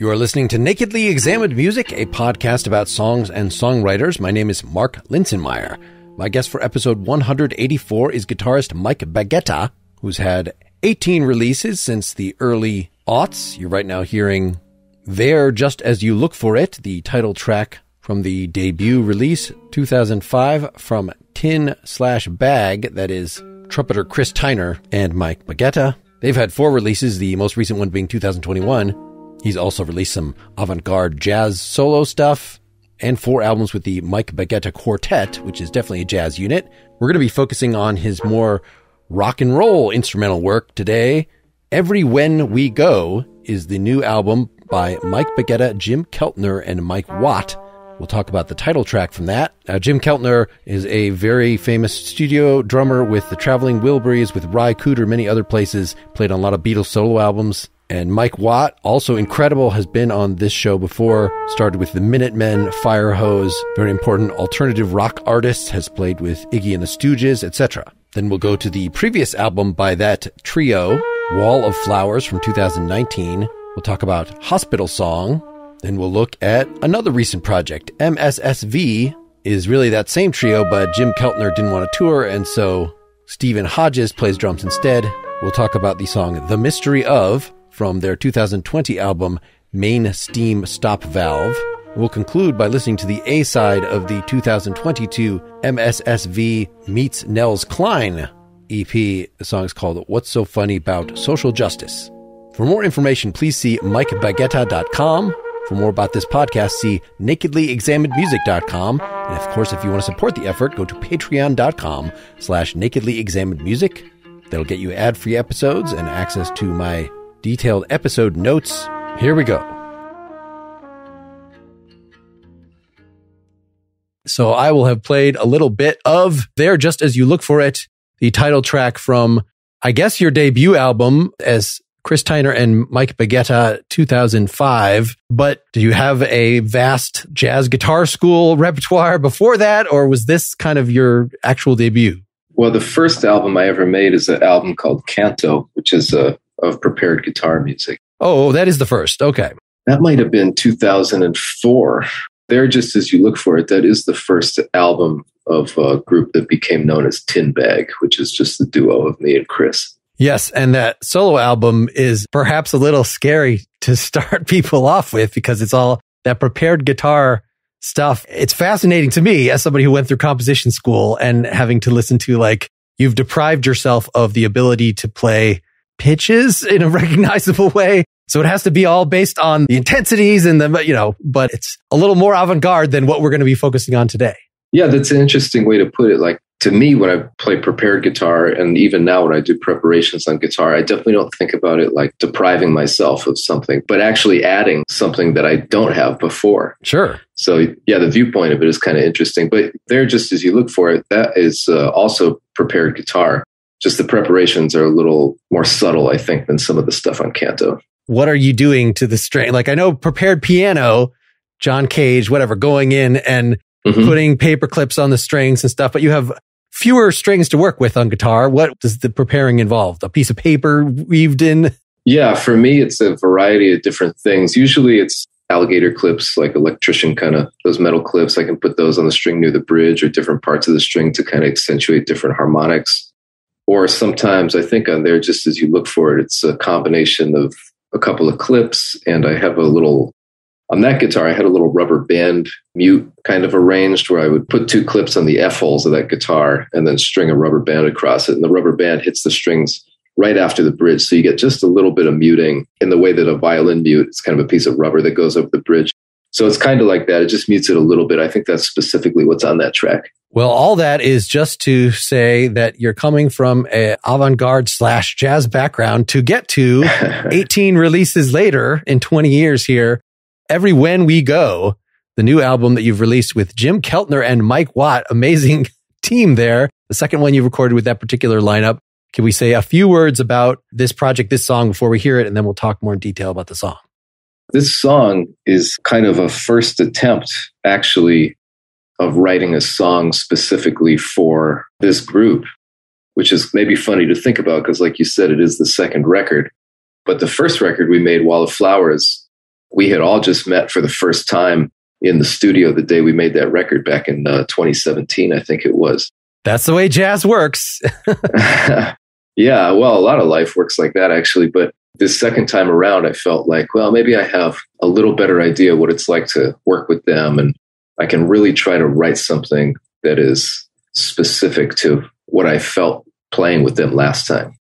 You are listening to Nakedly Examined Music, a podcast about songs and songwriters. My name is Mark Linsenmayer. My guest for episode 184 is guitarist Mike Baggetta, who's had 18 releases since the early aughts. You're right now hearing There Just As You Look For It, the title track from the debut release 2005 from Tin slash Bag, that is trumpeter Kris Tiner and Mike Baggetta. They've had four releases, the most recent one being 2021. He's also released some avant garde jazz solo stuff and four albums with the Mike Baggetta Quartet, which is definitely a jazz unit. We're going to be focusing on his more rock and roll instrumental work today. Everywhen We Go is the new album by Mike Baggetta, Jim Keltner, and Mike Watt. We'll talk about the title track from that. Uh, Jim Keltner is a very famous studio drummer with the Traveling Wilburys, with Ry Cooder, many other places, played on a lot of Beatles solo albums. And Mike Watt, also incredible, has been on this show before. Started with the Minutemen, Firehose, very important alternative rock artist, has played with Iggy and the Stooges, etc. Then we'll go to the previous album by that trio, Wall of Flowers from 2019. We'll talk about Hospital Song. Then we'll look at another recent project. MSSV is really that same trio, but Jim Keltner didn't want to tour, and so Stephen Hodges plays drums instead. We'll talk about the song The Mystery of from their 2020 album Main Steam Stop Valve. We'll conclude by listening to the A side of the 2022 MSSV Meets Nels Cline EP. The song is called What's So Funny About Social Justice. For more information, please see MikeBaggetta.com. For more about this podcast, see nakedlyexaminedmusic.com. And of course, if you want to support the effort, go to patreon.com slash nakedlyexaminedmusic. That'll get you ad-free episodes and access to my detailed episode notes. Here we go. So I will have played a little bit of There Just As You Look For It, the title track from, I guess, your debut album as Kris Tiner and Mike Baggetta 2005. But do you have a vast jazz guitar school repertoire before that, or was this kind of your actual debut? Well, the first album I ever made is an album called Canto, which is a of prepared guitar music. Oh, oh, that is the first. Okay. That might have been 2004. There, just as you look for it, that is the first album of a group that became known as Tin Bag, which is just the duo of me and Chris. Yes, and that solo album is perhaps a little scary to start people off with because it's all that prepared guitar stuff. It's fascinating to me as somebody who went through composition school and having to listen to like you've deprived yourself of the ability to play pitches in a recognizable way. So it has to be all based on the intensities and the, you know, but it's a little more avant garde than what we're going to be focusing on today. Yeah, that's an interesting way to put it. Like to me, when I play prepared guitar, and even now when I do preparations on guitar, I definitely don't think about it like depriving myself of something, but actually adding something that I don't have before. Sure. So, yeah, the viewpoint of it is kind of interesting. But there, just as you look for it, that is uh, also prepared guitar just the preparations are a little more subtle, I think, than some of the stuff on Canto. What are you doing to the string? Like I know prepared piano, John Cage, whatever, going in and mm-hmm. putting paper clips on the strings and stuff, but you have fewer strings to work with on guitar. What does the preparing involve? A piece of paper weaved in? Yeah, for me, it's a variety of different things. Usually it's alligator clips, like electrician kind of those metal clips. I can put those on the string near the bridge or different parts of the string to kind of accentuate different harmonics or sometimes I think on there, just as you look for it, it's a combination of a couple of clips, and I have a little on that guitar. I had a little rubber band mute kind of arranged where I would put two clips on the F holes of that guitar and then string a rubber band across it, and the rubber band hits the strings right after the bridge, so you get just a little bit of muting in the way that a violin mute. It's kind of a piece of rubber that goes over the bridge. So it's kind of like that. It just mutes it a little bit. I think that's specifically what's on that track. Well, all that is just to say that you're coming from a avant-garde slash jazz background to get to 18 releases later in 20 years here. Everywhen We Go, the new album that you've released with Jim Keltner and Mike Watt, amazing team there. The second one you recorded with that particular lineup. Can we say a few words about this project, this song before we hear it? And then we'll talk more in detail about the song. This song is kind of a first attempt, actually, of writing a song specifically for this group, which is maybe funny to think about because, like you said, it is the second record. But the first record we made, Wall of Flowers, we had all just met for the first time in the studio the day we made that record back in uh, 2017, I think it was. That's the way jazz works. yeah, well, a lot of life works like that actually. But this second time around, I felt like, well, maybe I have a little better idea what it's like to work with them. And I can really try to write something that is specific to what I felt playing with them last time.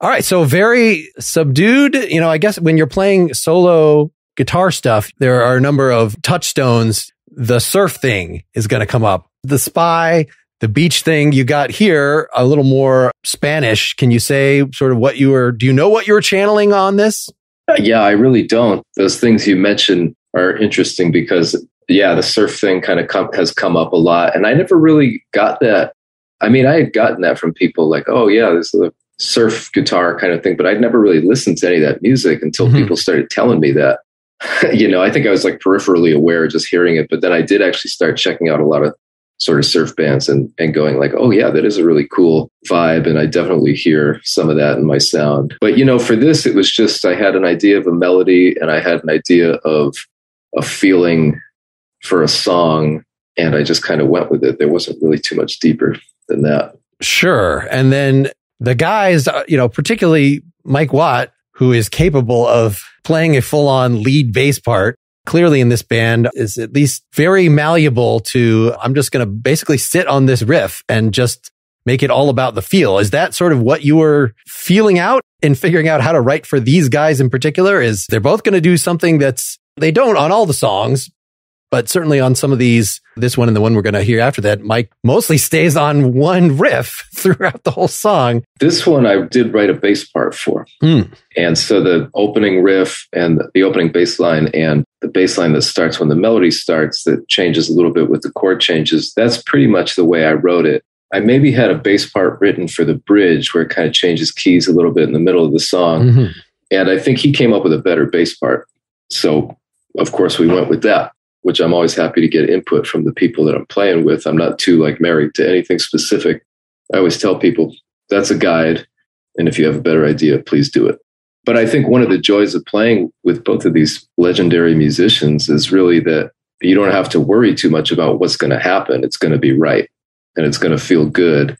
All right. So very subdued. You know, I guess when you're playing solo guitar stuff, there are a number of touchstones. The surf thing is going to come up. The spy, the beach thing you got here, a little more Spanish. Can you say sort of what you were, do you know what you were channeling on this? Uh, yeah, I really don't. Those things you mentioned are interesting because, yeah, the surf thing kind of com- has come up a lot. And I never really got that. I mean, I had gotten that from people like, oh, yeah, this is a surf guitar kind of thing, but I'd never really listened to any of that music until mm-hmm. people started telling me that. you know, I think I was like peripherally aware just hearing it, but then I did actually start checking out a lot of sort of surf bands and, and going like, oh yeah, that is a really cool vibe. And I definitely hear some of that in my sound. But you know, for this, it was just I had an idea of a melody and I had an idea of a feeling for a song. And I just kind of went with it. There wasn't really too much deeper than that. Sure. And then the guys, uh, you know, particularly Mike Watt, who is capable of playing a full on lead bass part clearly in this band is at least very malleable to, I'm just going to basically sit on this riff and just make it all about the feel. Is that sort of what you were feeling out in figuring out how to write for these guys in particular? Is they're both going to do something that's, they don't on all the songs, but certainly on some of these, this one and the one we're going to hear after that, Mike mostly stays on one riff throughout the whole song. This one I did write a bass part for. Mm. And so the opening riff and the opening bass line and the bass line that starts when the melody starts that changes a little bit with the chord changes, that's pretty much the way I wrote it. I maybe had a bass part written for the bridge where it kind of changes keys a little bit in the middle of the song. Mm-hmm. And I think he came up with a better bass part. So, of course, we went with that which I'm always happy to get input from the people that I'm playing with. I'm not too like married to anything specific. I always tell people that's a guide. And if you have a better idea, please do it. But I think one of the joys of playing with both of these legendary musicians is really that you don't have to worry too much about what's going to happen. It's going to be right and it's going to feel good.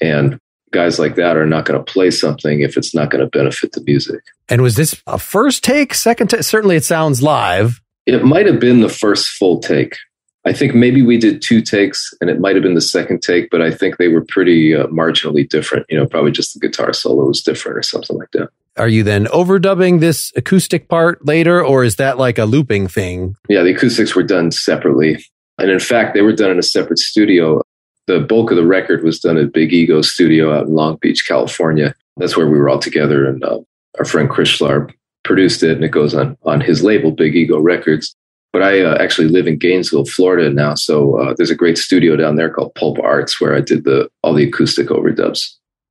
And guys like that are not going to play something if it's not going to benefit the music. And was this a first take, second take? Certainly it sounds live. It might have been the first full take. I think maybe we did two takes and it might have been the second take, but I think they were pretty uh, marginally different. You know, probably just the guitar solo was different or something like that. Are you then overdubbing this acoustic part later or is that like a looping thing? Yeah, the acoustics were done separately. And in fact, they were done in a separate studio. The bulk of the record was done at Big Ego Studio out in Long Beach, California. That's where we were all together. And uh, our friend Chris Schlarb produced it and it goes on on his label big ego records. But i uh, actually live in gainesville florida now. So uh, there's a great studio down there called pulp arts where i did the all the acoustic overdubs.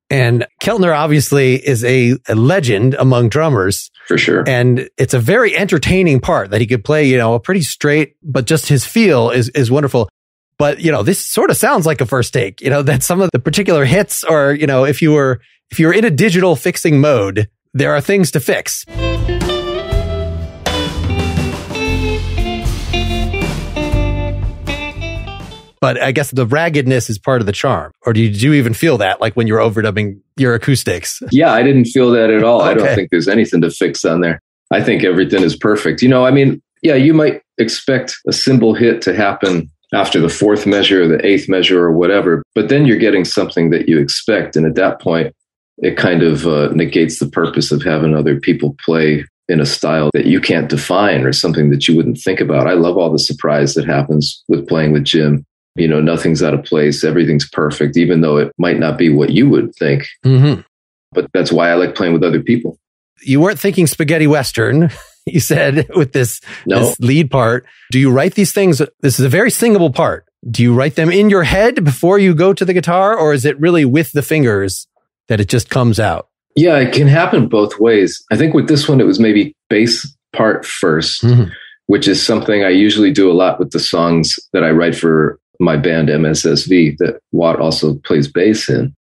And keltner obviously is a, a legend among drummers. For sure. And it's a very entertaining part that he could play you know a pretty straight but just his feel is is wonderful. But you know this sort of sounds like a first take you know that some of the particular hits are, you know if you were if you were in a digital fixing mode there are things to fix. But I guess the raggedness is part of the charm. Or do you even feel that like when you're overdubbing your acoustics? Yeah, I didn't feel that at all. okay. I don't think there's anything to fix on there. I think everything is perfect. You know, I mean, yeah, you might expect a cymbal hit to happen after the fourth measure or the eighth measure or whatever, but then you're getting something that you expect. And at that point, it kind of uh, negates the purpose of having other people play in a style that you can't define or something that you wouldn't think about. I love all the surprise that happens with playing with Jim. You know, nothing's out of place, everything's perfect, even though it might not be what you would think. Mm-hmm. But that's why I like playing with other people. You weren't thinking spaghetti western. You said with this, no. this lead part. Do you write these things? This is a very singable part. Do you write them in your head before you go to the guitar, or is it really with the fingers that it just comes out? Yeah, it can happen both ways. I think with this one, it was maybe bass part 1st mm-hmm. which is something I usually do a lot with the songs that I write for my band MSSV that Watt also plays bass in.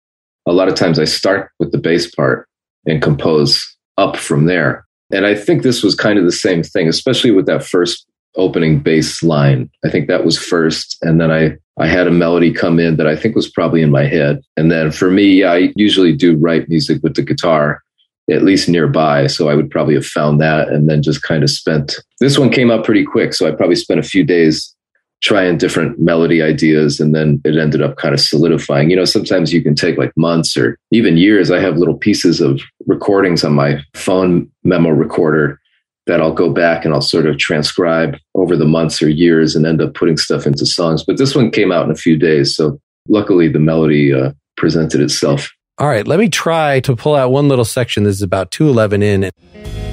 A lot of times I start with the bass part and compose up from there. And I think this was kind of the same thing, especially with that first opening bass line. I think that was first. And then I, I had a melody come in that I think was probably in my head. And then for me, I usually do write music with the guitar, at least nearby. So I would probably have found that and then just kind of spent this one came up pretty quick. So I probably spent a few days trying different melody ideas and then it ended up kind of solidifying. You know, sometimes you can take like months or even years. I have little pieces of recordings on my phone memo recorder that I'll go back and I'll sort of transcribe over the months or years and end up putting stuff into songs. But this one came out in a few days. So luckily the melody uh, presented itself. All right, let me try to pull out one little section. This is about 211 in.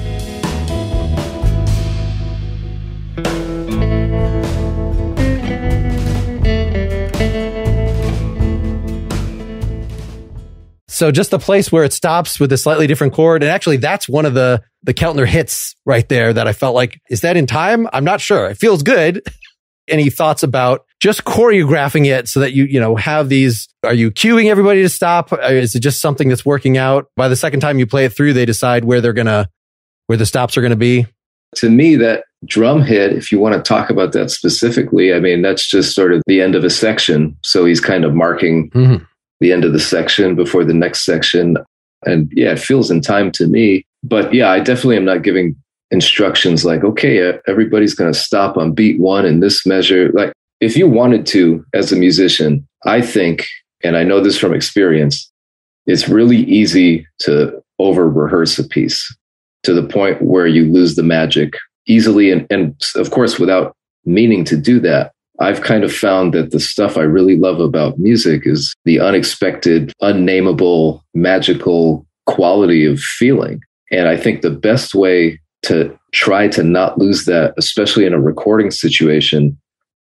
So just the place where it stops with a slightly different chord. And actually that's one of the, the Keltner hits right there that I felt like, is that in time? I'm not sure. It feels good. Any thoughts about just choreographing it so that you, you know, have these, are you cueing everybody to stop? Is it just something that's working out? By the second time you play it through, they decide where they're going to, where the stops are going to be. To me, that drum hit, if you want to talk about that specifically, I mean, that's just sort of the end of a section. So he's kind of marking mm-hmm the end of the section before the next section. And yeah, it feels in time to me. But yeah, I definitely am not giving instructions like, okay, everybody's going to stop on beat one in this measure. Like, if you wanted to, as a musician, I think, and I know this from experience, it's really easy to over rehearse a piece to the point where you lose the magic easily. And, and of course, without meaning to do that. I've kind of found that the stuff I really love about music is the unexpected, unnameable, magical quality of feeling. And I think the best way to try to not lose that, especially in a recording situation,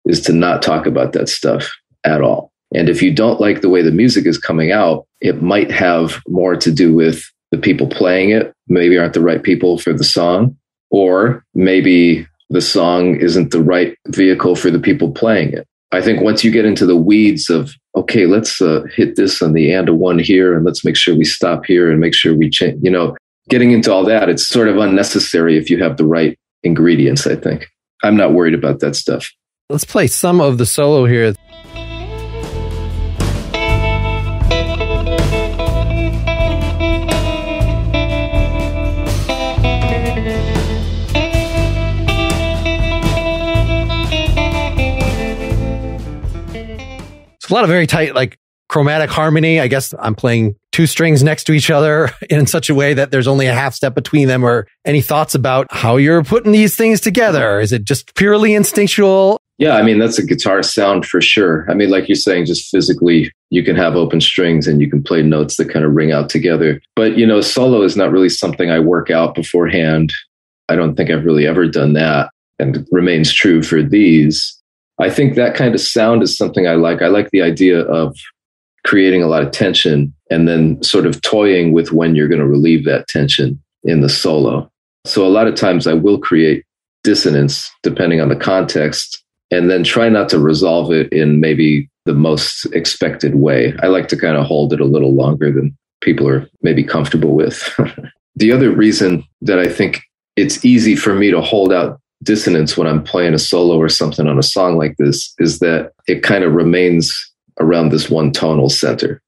is to not talk about that stuff at all. And if you don't like the way the music is coming out, it might have more to do with the people playing it, maybe aren't the right people for the song, or maybe the song isn't the right vehicle for the people playing it. I think once you get into the weeds of, okay, let's uh, hit this on the and a one here and let's make sure we stop here and make sure we change, you know, getting into all that, it's sort of unnecessary if you have the right ingredients, I think. I'm not worried about that stuff. Let's play some of the solo here. It's a lot of very tight, like chromatic harmony. I guess I'm playing two strings next to each other in such a way that there's only a half step between them or any thoughts about how you're putting these things together? Is it just purely instinctual? Yeah, I mean, that's a guitar sound for sure. I mean, like you're saying, just physically, you can have open strings and you can play notes that kind of ring out together. But, you know, solo is not really something I work out beforehand. I don't think I've really ever done that and remains true for these. I think that kind of sound is something I like. I like the idea of creating a lot of tension and then sort of toying with when you're going to relieve that tension in the solo. So a lot of times I will create dissonance depending on the context and then try not to resolve it in maybe the most expected way. I like to kind of hold it a little longer than people are maybe comfortable with. the other reason that I think it's easy for me to hold out dissonance when I'm playing a solo or something on a song like this is that it kind of remains around this one tonal center.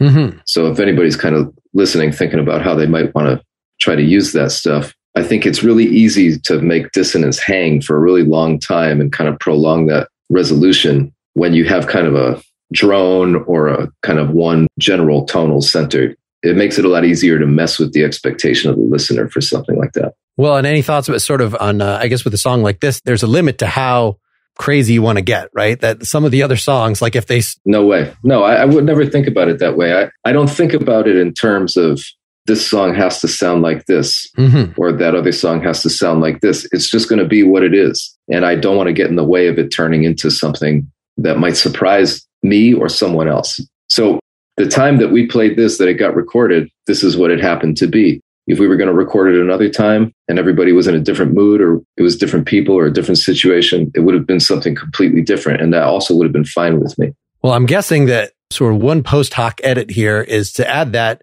Mm-hmm. So if anybody's kind of listening, thinking about how they might want to try to use that stuff, I think it's really easy to make dissonance hang for a really long time and kind of prolong that resolution when you have kind of a drone or a kind of one general tonal center. It makes it a lot easier to mess with the expectation of the listener for something like that. Well, and any thoughts about sort of on, uh, I guess with a song like this, there's a limit to how crazy you want to get, right? That some of the other songs, like if they. No way. No, I, I would never think about it that way. I, I don't think about it in terms of this song has to sound like this mm-hmm. or that other song has to sound like this. It's just going to be what it is. And I don't want to get in the way of it turning into something that might surprise me or someone else. So the time that we played this, that it got recorded, this is what it happened to be if we were going to record it another time and everybody was in a different mood or it was different people or a different situation, it would have been something completely different. And that also would have been fine with me. Well, I'm guessing that sort of one post hoc edit here is to add that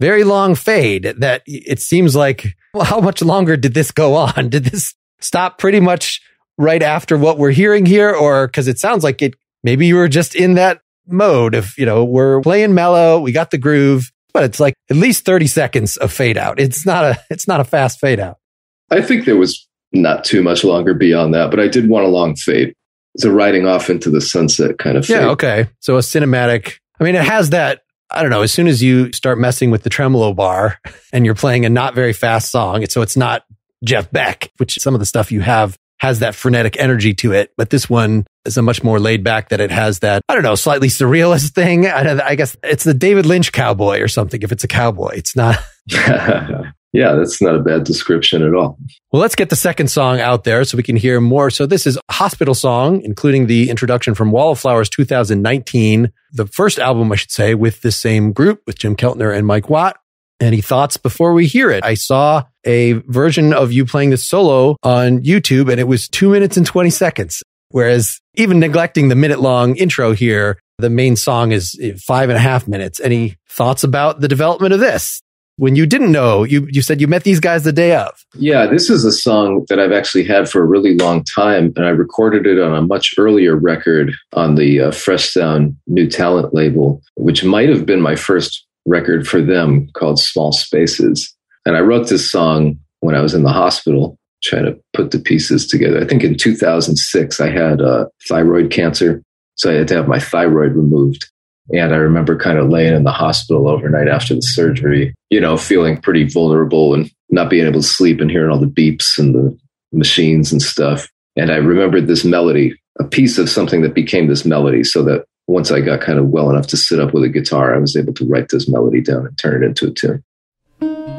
very long fade that it seems like, well, how much longer did this go on? Did this stop pretty much right after what we're hearing here? Or because it sounds like it, maybe you were just in that mode of, you know, we're playing mellow, we got the groove but it's like at least 30 seconds of fade out. It's not a, it's not a fast fade out. I think there was not too much longer beyond that, but I did want a long fade. it's a riding off into the sunset kind of yeah okay so a cinematic i mean it has that I don't know, as soon as you start messing with the tremolo bar and you're playing a not very fast song, so it's not Jeff Beck, which some of the stuff you have has that frenetic energy to it. But this one is a much more laid back that it has that, I don't know, slightly surrealist thing. I, I guess it's the David Lynch cowboy or something. If it's a cowboy, it's not. yeah, that's not a bad description at all. Well, let's get the second song out there so we can hear more. So this is a hospital song, including the introduction from Wall of Flowers 2019, the first album, I should say, with the same group with Jim Keltner and Mike Watt. Any thoughts before we hear it? I saw a version of you playing the solo on YouTube and it was two minutes and 20 seconds. Whereas even neglecting the minute long intro here, the main song is five and a half minutes. Any thoughts about the development of this? When you didn't know, you, you said you met these guys the day of. Yeah, this is a song that I've actually had for a really long time. And I recorded it on a much earlier record on the uh, Fresh Sound New Talent label, which might have been my first record for them called Small Spaces. And I wrote this song when I was in the hospital trying to put the pieces together. I think in 2006, I had uh, thyroid cancer. So I had to have my thyroid removed. And I remember kind of laying in the hospital overnight after the surgery, you know, feeling pretty vulnerable and not being able to sleep and hearing all the beeps and the machines and stuff. And I remembered this melody, a piece of something that became this melody so that once I got kind of well enough to sit up with a guitar, I was able to write this melody down and turn it into a tune.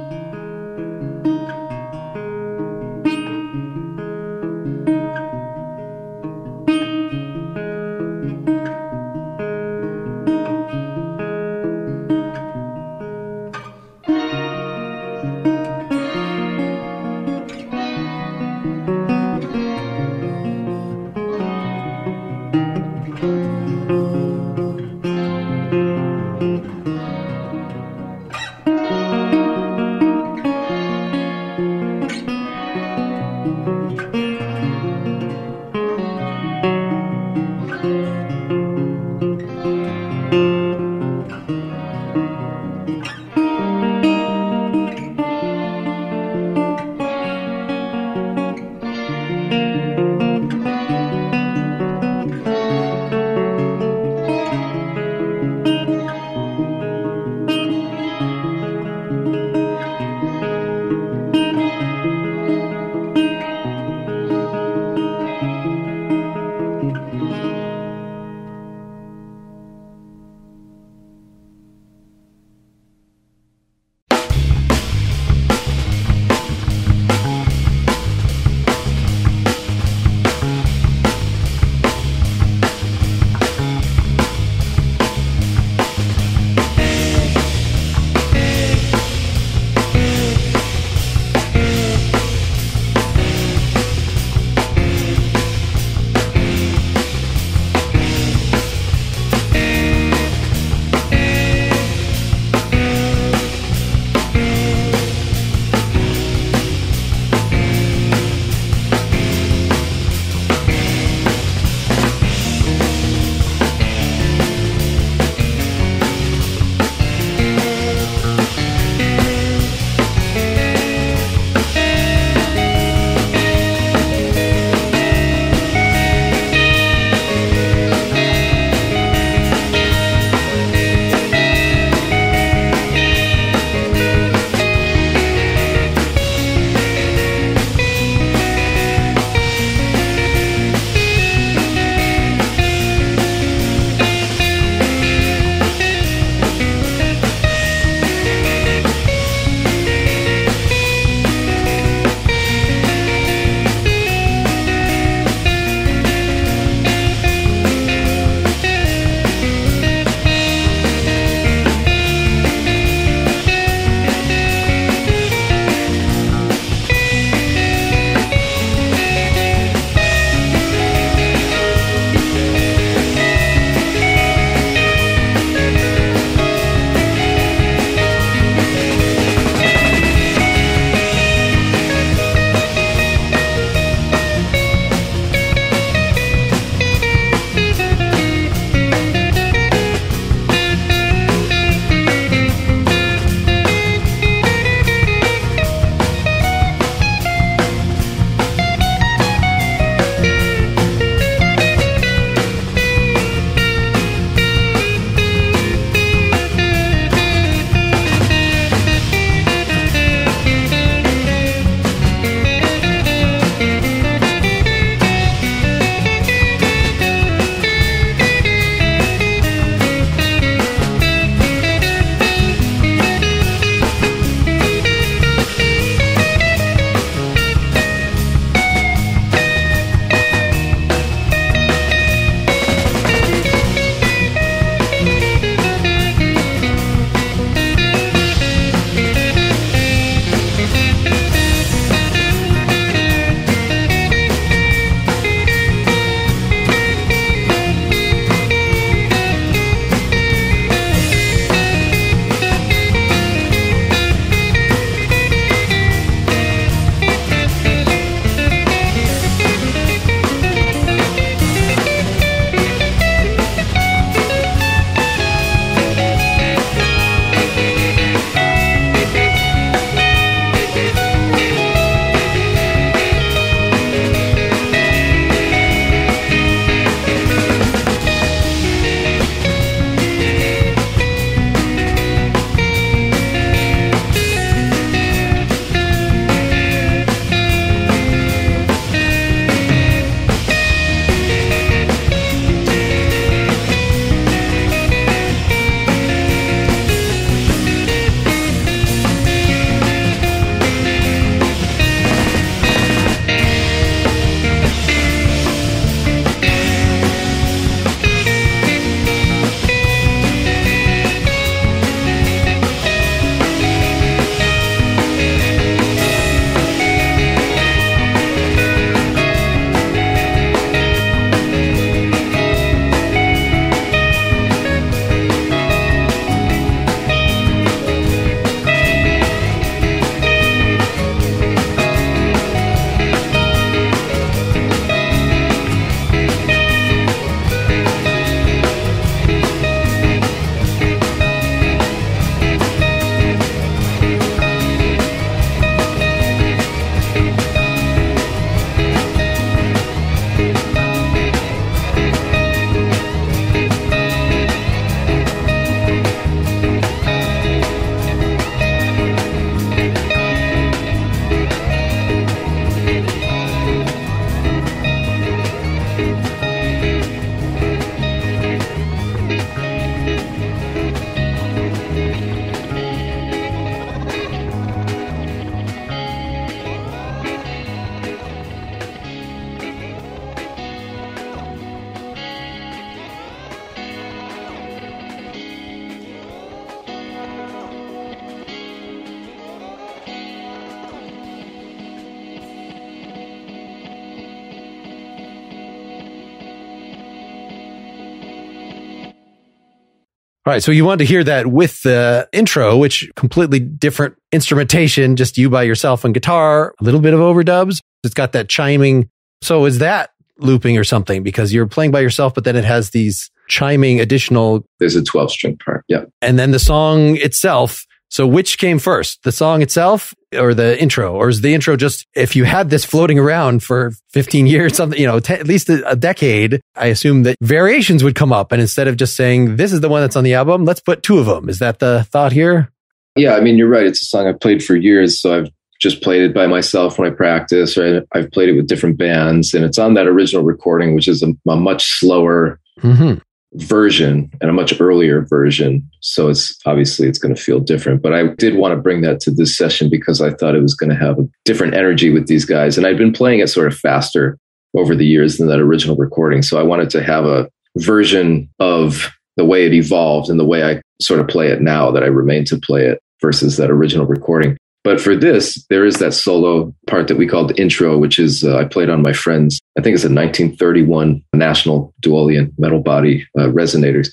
All right. So you wanted to hear that with the intro, which completely different instrumentation, just you by yourself on guitar, a little bit of overdubs. It's got that chiming. So is that looping or something? Because you're playing by yourself, but then it has these chiming additional. There's a 12 string part. Yeah. And then the song itself. So which came first, the song itself or the intro? Or is the intro just, if you had this floating around for 15 years, something, you know, t- at least a, a decade, I assume that variations would come up. And instead of just saying, this is the one that's on the album, let's put two of them. Is that the thought here? Yeah. I mean, you're right. It's a song I've played for years. So I've just played it by myself when I practice, or I've played it with different bands. And it's on that original recording, which is a, a much slower mm-hmm version and a much earlier version. So it's obviously it's going to feel different but i did want to bring that to this session because i thought it was going to have a different energy with these guys. And i'd been playing it sort of faster over the years than that original recording. So i wanted to have a version of the way it evolved and the way i sort of play it now that i remain to play it versus that original recording but for this, there is that solo part that we call the intro, which is uh, I played on my friend's, I think it's a 1931 National Duolian metal body uh, resonators.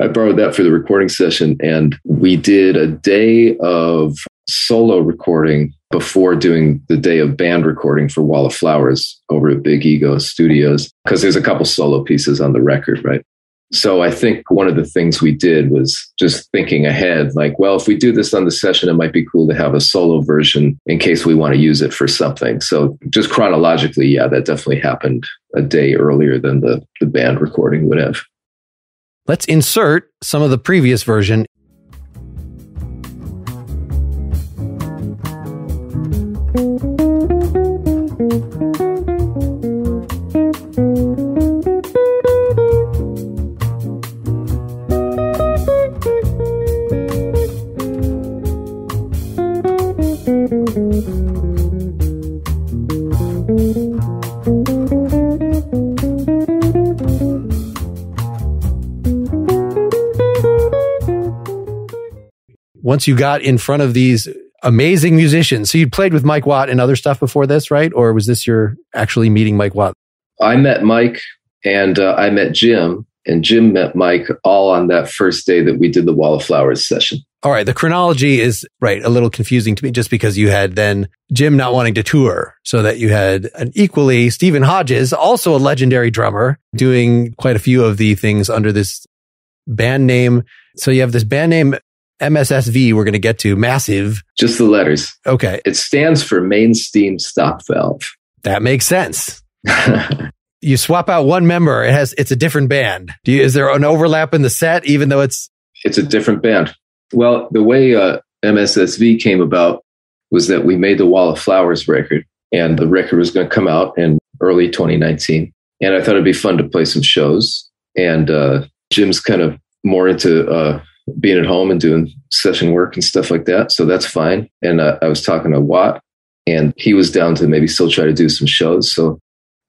I borrowed that for the recording session, and we did a day of solo recording before doing the day of band recording for Wall of Flowers over at Big Ego Studios, because there's a couple solo pieces on the record, right? So I think one of the things we did was just thinking ahead, like, well, if we do this on the session, it might be cool to have a solo version in case we want to use it for something. So just chronologically, yeah, that definitely happened a day earlier than the, the band recording would have. Let's insert some of the previous version once you got in front of these amazing musicians. So you played with Mike Watt and other stuff before this, right? Or was this your actually meeting Mike Watt? I met Mike and uh, I met Jim, and Jim met Mike all on that first day that we did the Wall of Flowers session. All right. The chronology is right. A little confusing to me just because you had then Jim not wanting to tour so that you had an equally Stephen Hodges, also a legendary drummer doing quite a few of the things under this band name. So you have this band name MSSV we're going to get to, massive. Just the letters. Okay. It stands for main steam stop valve. That makes sense. you swap out one member, it has it's a different band. Do you, is there an overlap in the set even though it's It's a different band. Well, the way uh, MSSV came about was that we made the Wall of Flowers record and the record was going to come out in early 2019 and I thought it'd be fun to play some shows and uh, Jim's kind of more into uh, being at home and doing session work and stuff like that. So that's fine. And uh, I was talking to Watt, and he was down to maybe still try to do some shows. So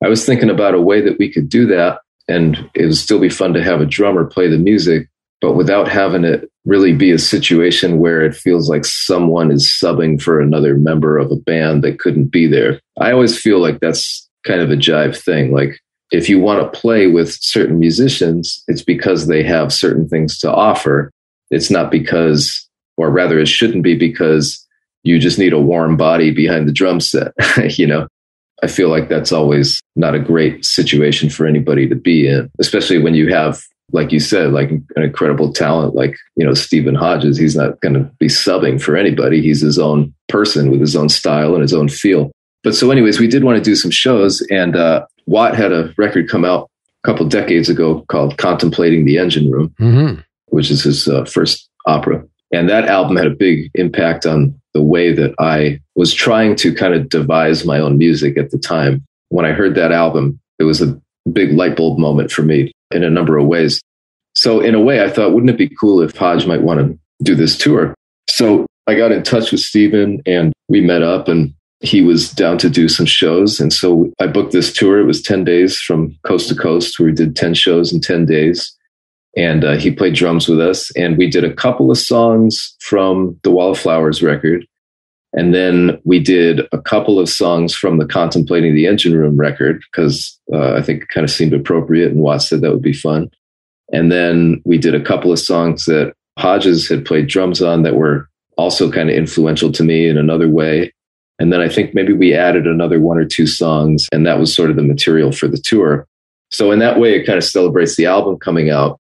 I was thinking about a way that we could do that, and it would still be fun to have a drummer play the music, but without having it really be a situation where it feels like someone is subbing for another member of a band that couldn't be there. I always feel like that's kind of a jive thing. Like if you want to play with certain musicians, it's because they have certain things to offer it's not because, or rather, it shouldn't be because you just need a warm body behind the drum set. you know, I feel like that's always not a great situation for anybody to be in, especially when you have, like you said, like an incredible talent like, you know, Stephen Hodges. He's not going to be subbing for anybody. He's his own person with his own style and his own feel. But so, anyways, we did want to do some shows, and uh, Watt had a record come out a couple decades ago called Contemplating the Engine Room. Mm-hmm which is his uh, first opera. And that album had a big impact on the way that I was trying to kind of devise my own music at the time. When I heard that album, it was a big light bulb moment for me in a number of ways. So, in a way, I thought, wouldn't it be cool if Hodge might want to do this tour? So, I got in touch with Stephen and we met up, and he was down to do some shows. And so I booked this tour. It was 10 days from coast to coast, we did 10 shows in 10 days and uh, he played drums with us. And we did a couple of songs from the Wall of Flowers record. And then we did a couple of songs from the Contemplating the Engine Room record because uh, I think it kind of seemed appropriate. And Watt said that would be fun. And then we did a couple of songs that Hodges had played drums on that were also kind of influential to me in another way. And then I think maybe we added another one or two songs, and that was sort of the material for the tour. So, in that way, it kind of celebrates the album coming out,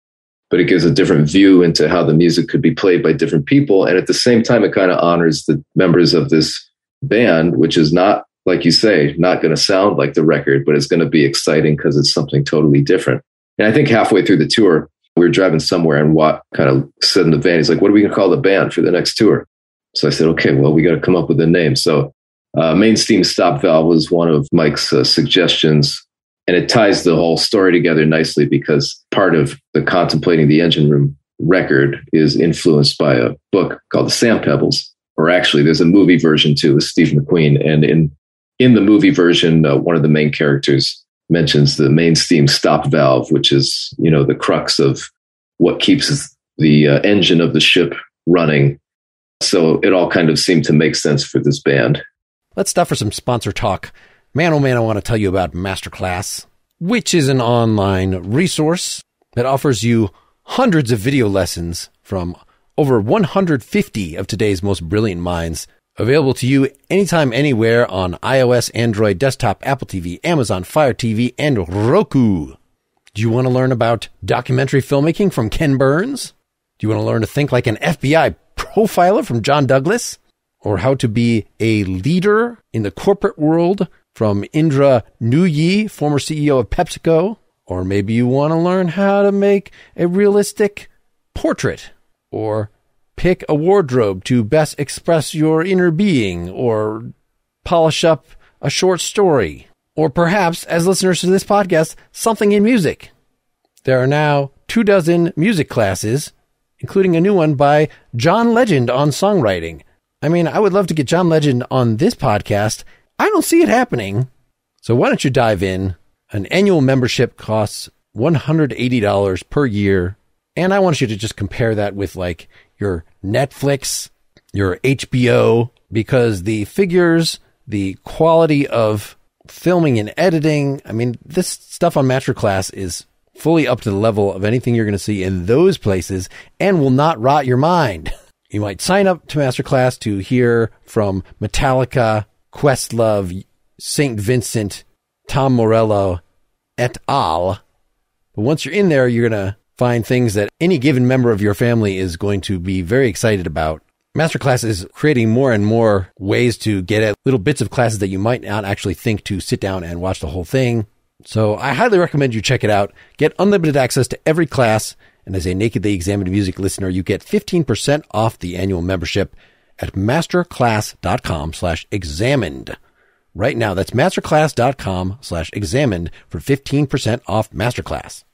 but it gives a different view into how the music could be played by different people. And at the same time, it kind of honors the members of this band, which is not, like you say, not going to sound like the record, but it's going to be exciting because it's something totally different. And I think halfway through the tour, we were driving somewhere and Watt kind of said in the van, he's like, what are we going to call the band for the next tour? So I said, okay, well, we got to come up with a name. So uh, main steam stop valve was one of Mike's uh, suggestions. And it ties the whole story together nicely because part of the contemplating the engine room record is influenced by a book called The Sand Pebbles, or actually there's a movie version too with Steve McQueen. And in, in the movie version, uh, one of the main characters mentions the main steam stop valve, which is, you know, the crux of what keeps the uh, engine of the ship running. So it all kind of seemed to make sense for this band. Let's stop for some sponsor talk. Man, oh man, I want to tell you about Masterclass, which is an online resource that offers you hundreds of video lessons from over 150 of today's most brilliant minds. Available to you anytime, anywhere on iOS, Android, desktop, Apple TV, Amazon Fire TV, and Roku. Do you want to learn about documentary filmmaking from Ken Burns? Do you want to learn to think like an FBI profiler from John Douglas? or how to be a leader in the corporate world from Indra Nooyi, former CEO of PepsiCo. Or maybe you want to learn how to make a realistic portrait or pick a wardrobe to best express your inner being or polish up a short story. Or perhaps, as listeners to this podcast, something in music. There are now two dozen music classes, including a new one by John Legend on songwriting. I mean, I would love to get John Legend on this podcast. I don't see it happening. So why don't you dive in? An annual membership costs $180 per year. And I want you to just compare that with like your Netflix, your HBO, because the figures, the quality of filming and editing, I mean, this stuff on Masterclass is fully up to the level of anything you're going to see in those places and will not rot your mind. You might sign up to Masterclass to hear from Metallica, Questlove, St. Vincent, Tom Morello, et al. But once you're in there, you're going to find things that any given member of your family is going to be very excited about. Masterclass is creating more and more ways to get at little bits of classes that you might not actually think to sit down and watch the whole thing. So I highly recommend you check it out. Get unlimited access to every class and as a Nakedly Examined Music listener, you get 15% off the annual membership at masterclass.com slash examined. Right now, that's masterclass.com slash examined for 15% off masterclass.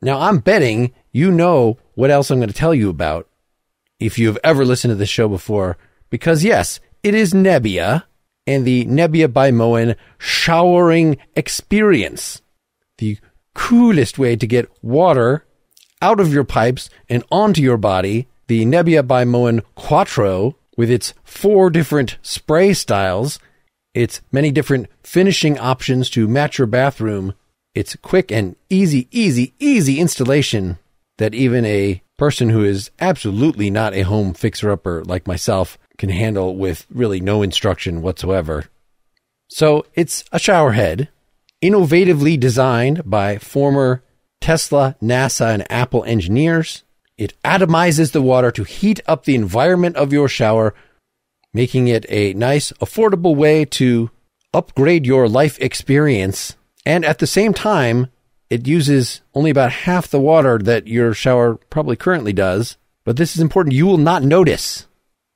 Now, I'm betting you know what else I'm going to tell you about if you've ever listened to this show before, because yes, it is Nebia and the Nebia by Moen showering experience. The coolest way to get water out of your pipes and onto your body. The Nebia by Moen Quattro with its four different spray styles, its many different finishing options to match your bathroom, its quick and easy, easy, easy installation that even a person who is absolutely not a home fixer upper like myself can handle with really no instruction whatsoever. So it's a shower head, innovatively designed by former Tesla, NASA, and Apple engineers. It atomizes the water to heat up the environment of your shower, making it a nice, affordable way to upgrade your life experience. And at the same time, it uses only about half the water that your shower probably currently does. But this is important. You will not notice.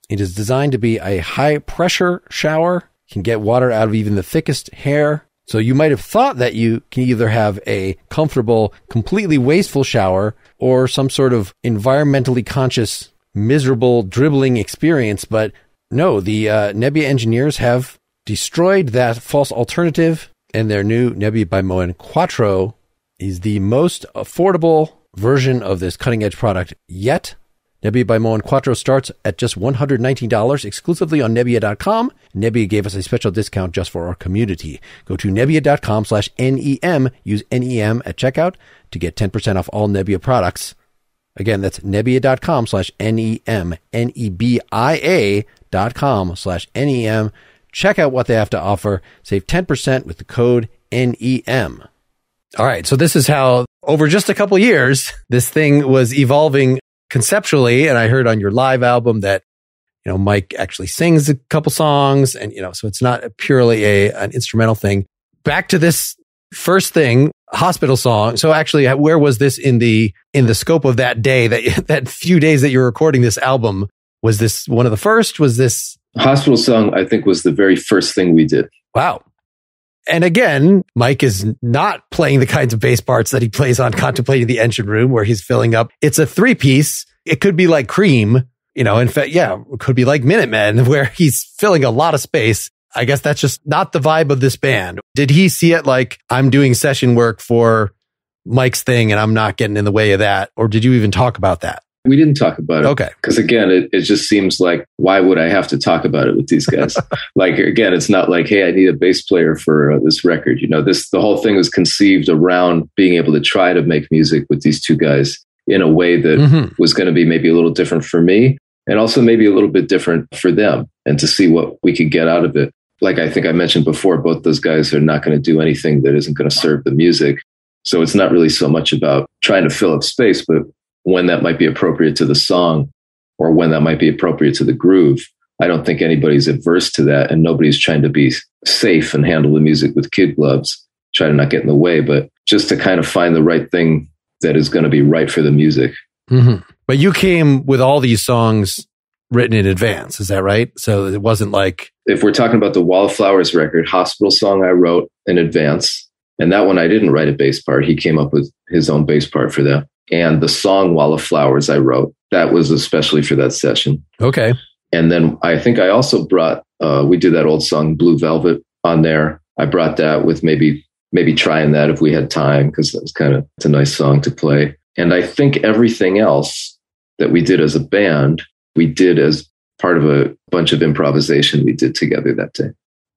It is designed to be a high pressure shower, can get water out of even the thickest hair. So you might have thought that you can either have a comfortable, completely wasteful shower or some sort of environmentally conscious, miserable, dribbling experience. But no, the uh, Nebia engineers have destroyed that false alternative, and their new Nebia by Moen Quattro is the most affordable version of this cutting edge product yet. Nebia by Moen Quattro starts at just $119 exclusively on Nebia.com. Nebia gave us a special discount just for our community. Go to Nebia.com slash NEM. Use NEM at checkout to get 10% off all Nebia products. Again, that's Nebia.com slash N-E-M, N-E-B-I-A dot com slash N-E-M. Check out what they have to offer. Save 10% with the code NEM. All right. So this is how over just a couple years, this thing was evolving conceptually, and I heard on your live album that you know Mike actually sings a couple songs, and you know, so it's not purely a an instrumental thing. Back to this first thing, hospital song. So actually, uh, where was this in the in the scope of that day that that few days that you're recording this album? Was this one of the first? Was this hospital song? I think was the very first thing we did. Wow. And again, Mike is not playing the kinds of bass parts that he plays on Contemplating the Engine Room, where he's filling up. It's a three piece. It could be like Cream, you know, in fact, yeah, it could be like Minutemen, where he's filling a lot of space. I guess that's just not the vibe of this band. Did he see it like I'm doing session work for Mike's thing and I'm not getting in the way of that? Or did you even talk about that? We didn't talk about it. Okay. Because again, it, it just seems like, why would I have to talk about it with these guys? like, again, it's not like, hey, I need a bass player for uh, this record. You know, this, the whole thing was conceived around being able to try to make music with these two guys in a way that mm-hmm. was going to be maybe a little different for me and also maybe a little bit different for them and to see what we could get out of it. Like I think I mentioned before, both those guys are not going to do anything that isn't going to serve the music. So it's not really so much about trying to fill up space, but when that might be appropriate to the song or when that might be appropriate to the groove. I don't think anybody's adverse to that, and nobody's trying to be safe and handle the music with kid gloves, try to not get in the way, but just to kind of find the right thing that is going to be right for the music. Mm-hmm. But you came with all these songs written in advance, is that right? So it wasn't like. If we're talking about the Wall of Flowers record, Hospital Song I wrote in advance. And that one I didn't write a bass part. He came up with his own bass part for that and the song Wall of Flowers I wrote. That was especially for that session. Okay. And then I think I also brought uh, we did that old song Blue Velvet on there. I brought that with maybe maybe trying that if we had time because it was kind of it's a nice song to play. And I think everything else that we did as a band, we did as part of a bunch of improvisation we did together that day.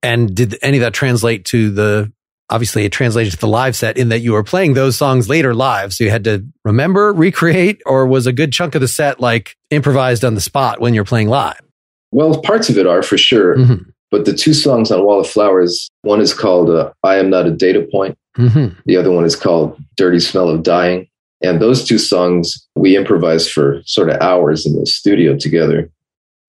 And did any of that translate to the obviously it translated to the live set in that you were playing those songs later live. So you had to remember, recreate, or was a good chunk of the set like improvised on the spot when you're playing live? Well, parts of it are for sure. Mm-hmm. But the two songs on Wall of Flowers, one is called uh, I Am Not a Data Point. Mm-hmm. The other one is called Dirty Smell of Dying. And those two songs we improvised for sort of hours in the studio together.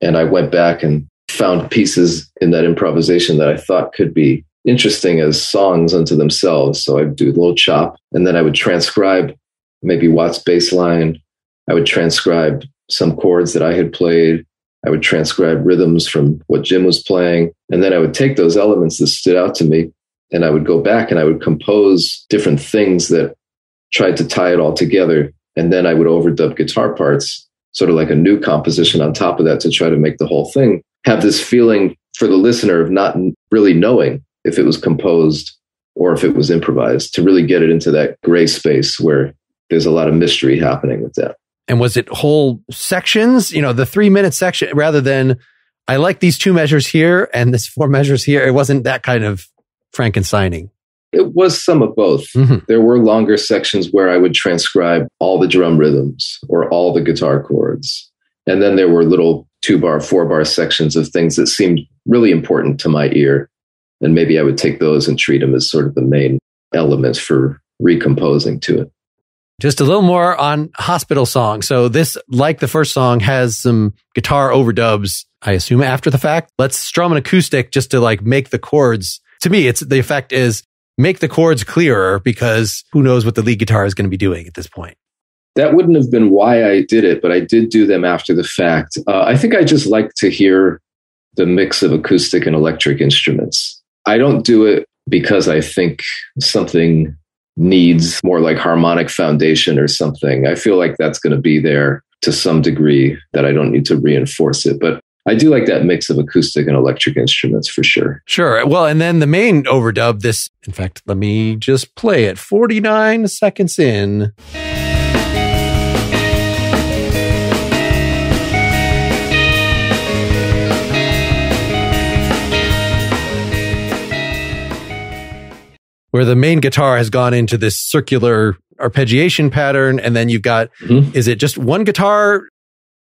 And I went back and found pieces in that improvisation that I thought could be interesting as songs unto themselves. So I'd do a little chop and then I would transcribe maybe Watt's bass line. I would transcribe some chords that I had played. I would transcribe rhythms from what Jim was playing. And then I would take those elements that stood out to me and I would go back and I would compose different things that tried to tie it all together. And then I would overdub guitar parts, sort of like a new composition on top of that to try to make the whole thing have this feeling for the listener of not really knowing if it was composed or if it was improvised to really get it into that gray space where there's a lot of mystery happening with that. And was it whole sections, you know, the three minute section rather than I like these two measures here and this four measures here? It wasn't that kind of Frankensteining. It was some of both. Mm-hmm. There were longer sections where I would transcribe all the drum rhythms or all the guitar chords. And then there were little two bar, four bar sections of things that seemed really important to my ear and maybe I would take those and treat them as sort of the main elements for recomposing to it. Just a little more on hospital song. So this, like the first song, has some guitar overdubs. I assume after the fact. Let's strum an acoustic just to like make the chords. To me, it's the effect is make the chords clearer because who knows what the lead guitar is going to be doing at this point. That wouldn't have been why I did it, but I did do them after the fact. Uh, I think I just like to hear the mix of acoustic and electric instruments. I don't do it because I think something needs more like harmonic foundation or something. I feel like that's going to be there to some degree that I don't need to reinforce it. But I do like that mix of acoustic and electric instruments for sure. Sure. Well, and then the main overdub, this, in fact, let me just play it 49 seconds in. Where the main guitar has gone into this circular arpeggiation pattern. And then you've got, Mhm. is it just one guitar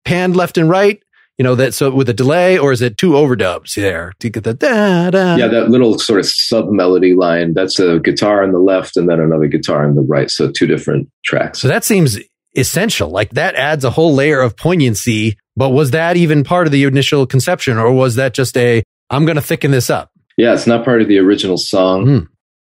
panned left and right? You know, that so with a delay, or is it two overdubs there to get the da da? Yeah, that little sort of sub melody line, that's a guitar on the left and then another guitar on the right. So two different tracks. So that seems essential. Like that adds a whole layer of poignancy. But was that even part of the initial conception, or was that just a I'm going to thicken this up? Yeah, it's not part of the original song. Hmm.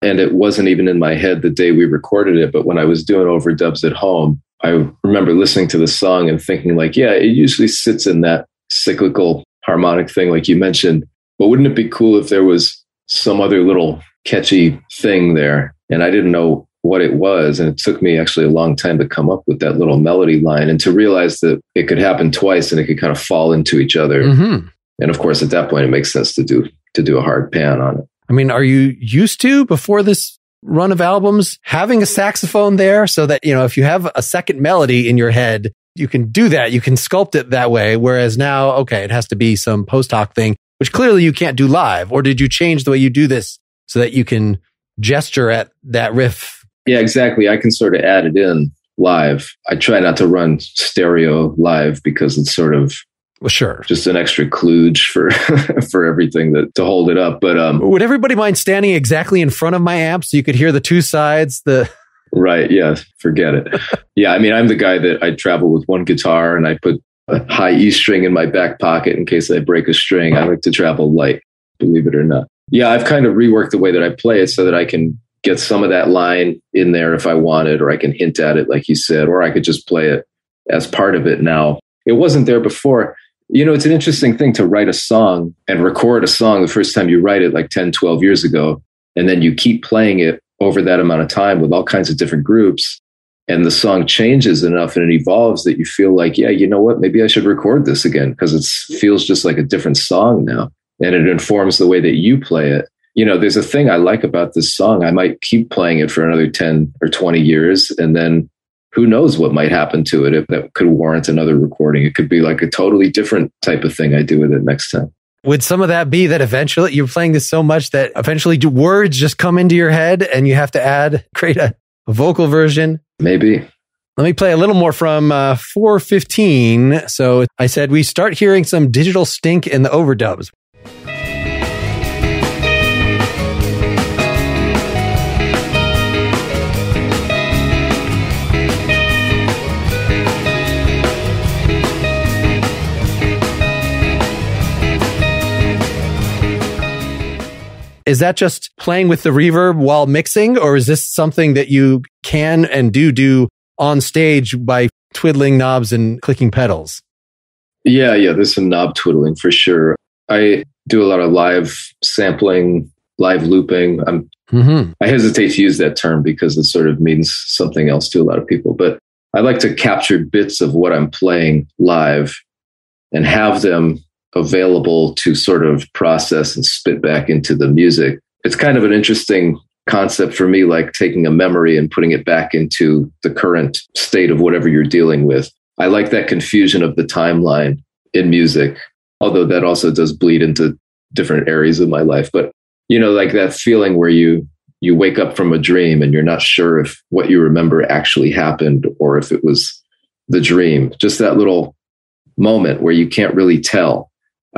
And it wasn't even in my head the day we recorded it. But when I was doing overdubs at home, I remember listening to the song and thinking, like, yeah, it usually sits in that cyclical harmonic thing, like you mentioned. But wouldn't it be cool if there was some other little catchy thing there? And I didn't know what it was. And it took me actually a long time to come up with that little melody line and to realize that it could happen twice and it could kind of fall into each other. Mm-hmm. And of course, at that point, it makes sense to do to do a hard pan on it. I mean, are you used to before this run of albums having a saxophone there so that, you know, if you have a second melody in your head, you can do that. You can sculpt it that way. Whereas now, okay, it has to be some post hoc thing, which clearly you can't do live. Or did you change the way you do this so that you can gesture at that riff? Yeah, exactly. I can sort of add it in live. I try not to run stereo live because it's sort of Well, sure. just an extra kludge for for everything that to hold it up. But um, Would everybody mind standing exactly in front of my amp so you could hear the two sides? The right, yeah, forget it. Yeah, I mean, I'm the guy that I travel with one guitar and I put a high E string in my back pocket in case I break a string. I like to travel light, believe it or not. Yeah, I've kind of reworked the way that I play it so that I can get some of that line in there if I wanted, or I can hint at it, like you said, or I could just play it as part of it now. It wasn't there before. You know, it's an interesting thing to write a song and record a song the first time you write it, like 10, 12 years ago, and then you keep playing it over that amount of time with all kinds of different groups. And the song changes enough and it evolves that you feel like, yeah, you know what? Maybe I should record this again because it feels just like a different song now. And it informs the way that you play it you know, there's a thing I like about this song. I might keep playing it for another 10 or 20 years. And then who knows what might happen to it if that could warrant another recording. It could be like a totally different type of thing I do with it next time. would some of that be that eventually you're playing this so much that eventually do words just come into your head and you have to add create a, a vocal version? Maybe. Let me play a little more from uh, 415. So I said we start hearing some digital stink in the overdubs. Is that just playing with the reverb while mixing, or is this something that you can and do do on stage by twiddling knobs and clicking pedals? Yeah, yeah, there's some knob twiddling for sure. I do a lot of live sampling, live looping. I'm Mm-hmm. I hesitate to use that term because it sort of means something else to a lot of people, but I like to capture bits of what I'm playing live and have them available to sort of process and spit back into the music. It's kind of an interesting concept for me, like taking a memory and putting it back into the current state of whatever you're dealing with. I like that confusion of the timeline in music, although that also does bleed into different areas of my life. But you know, like that feeling where you you wake up from a dream and you're not sure if what you remember actually happened or if it was the dream. Just that little moment where you can't really tell.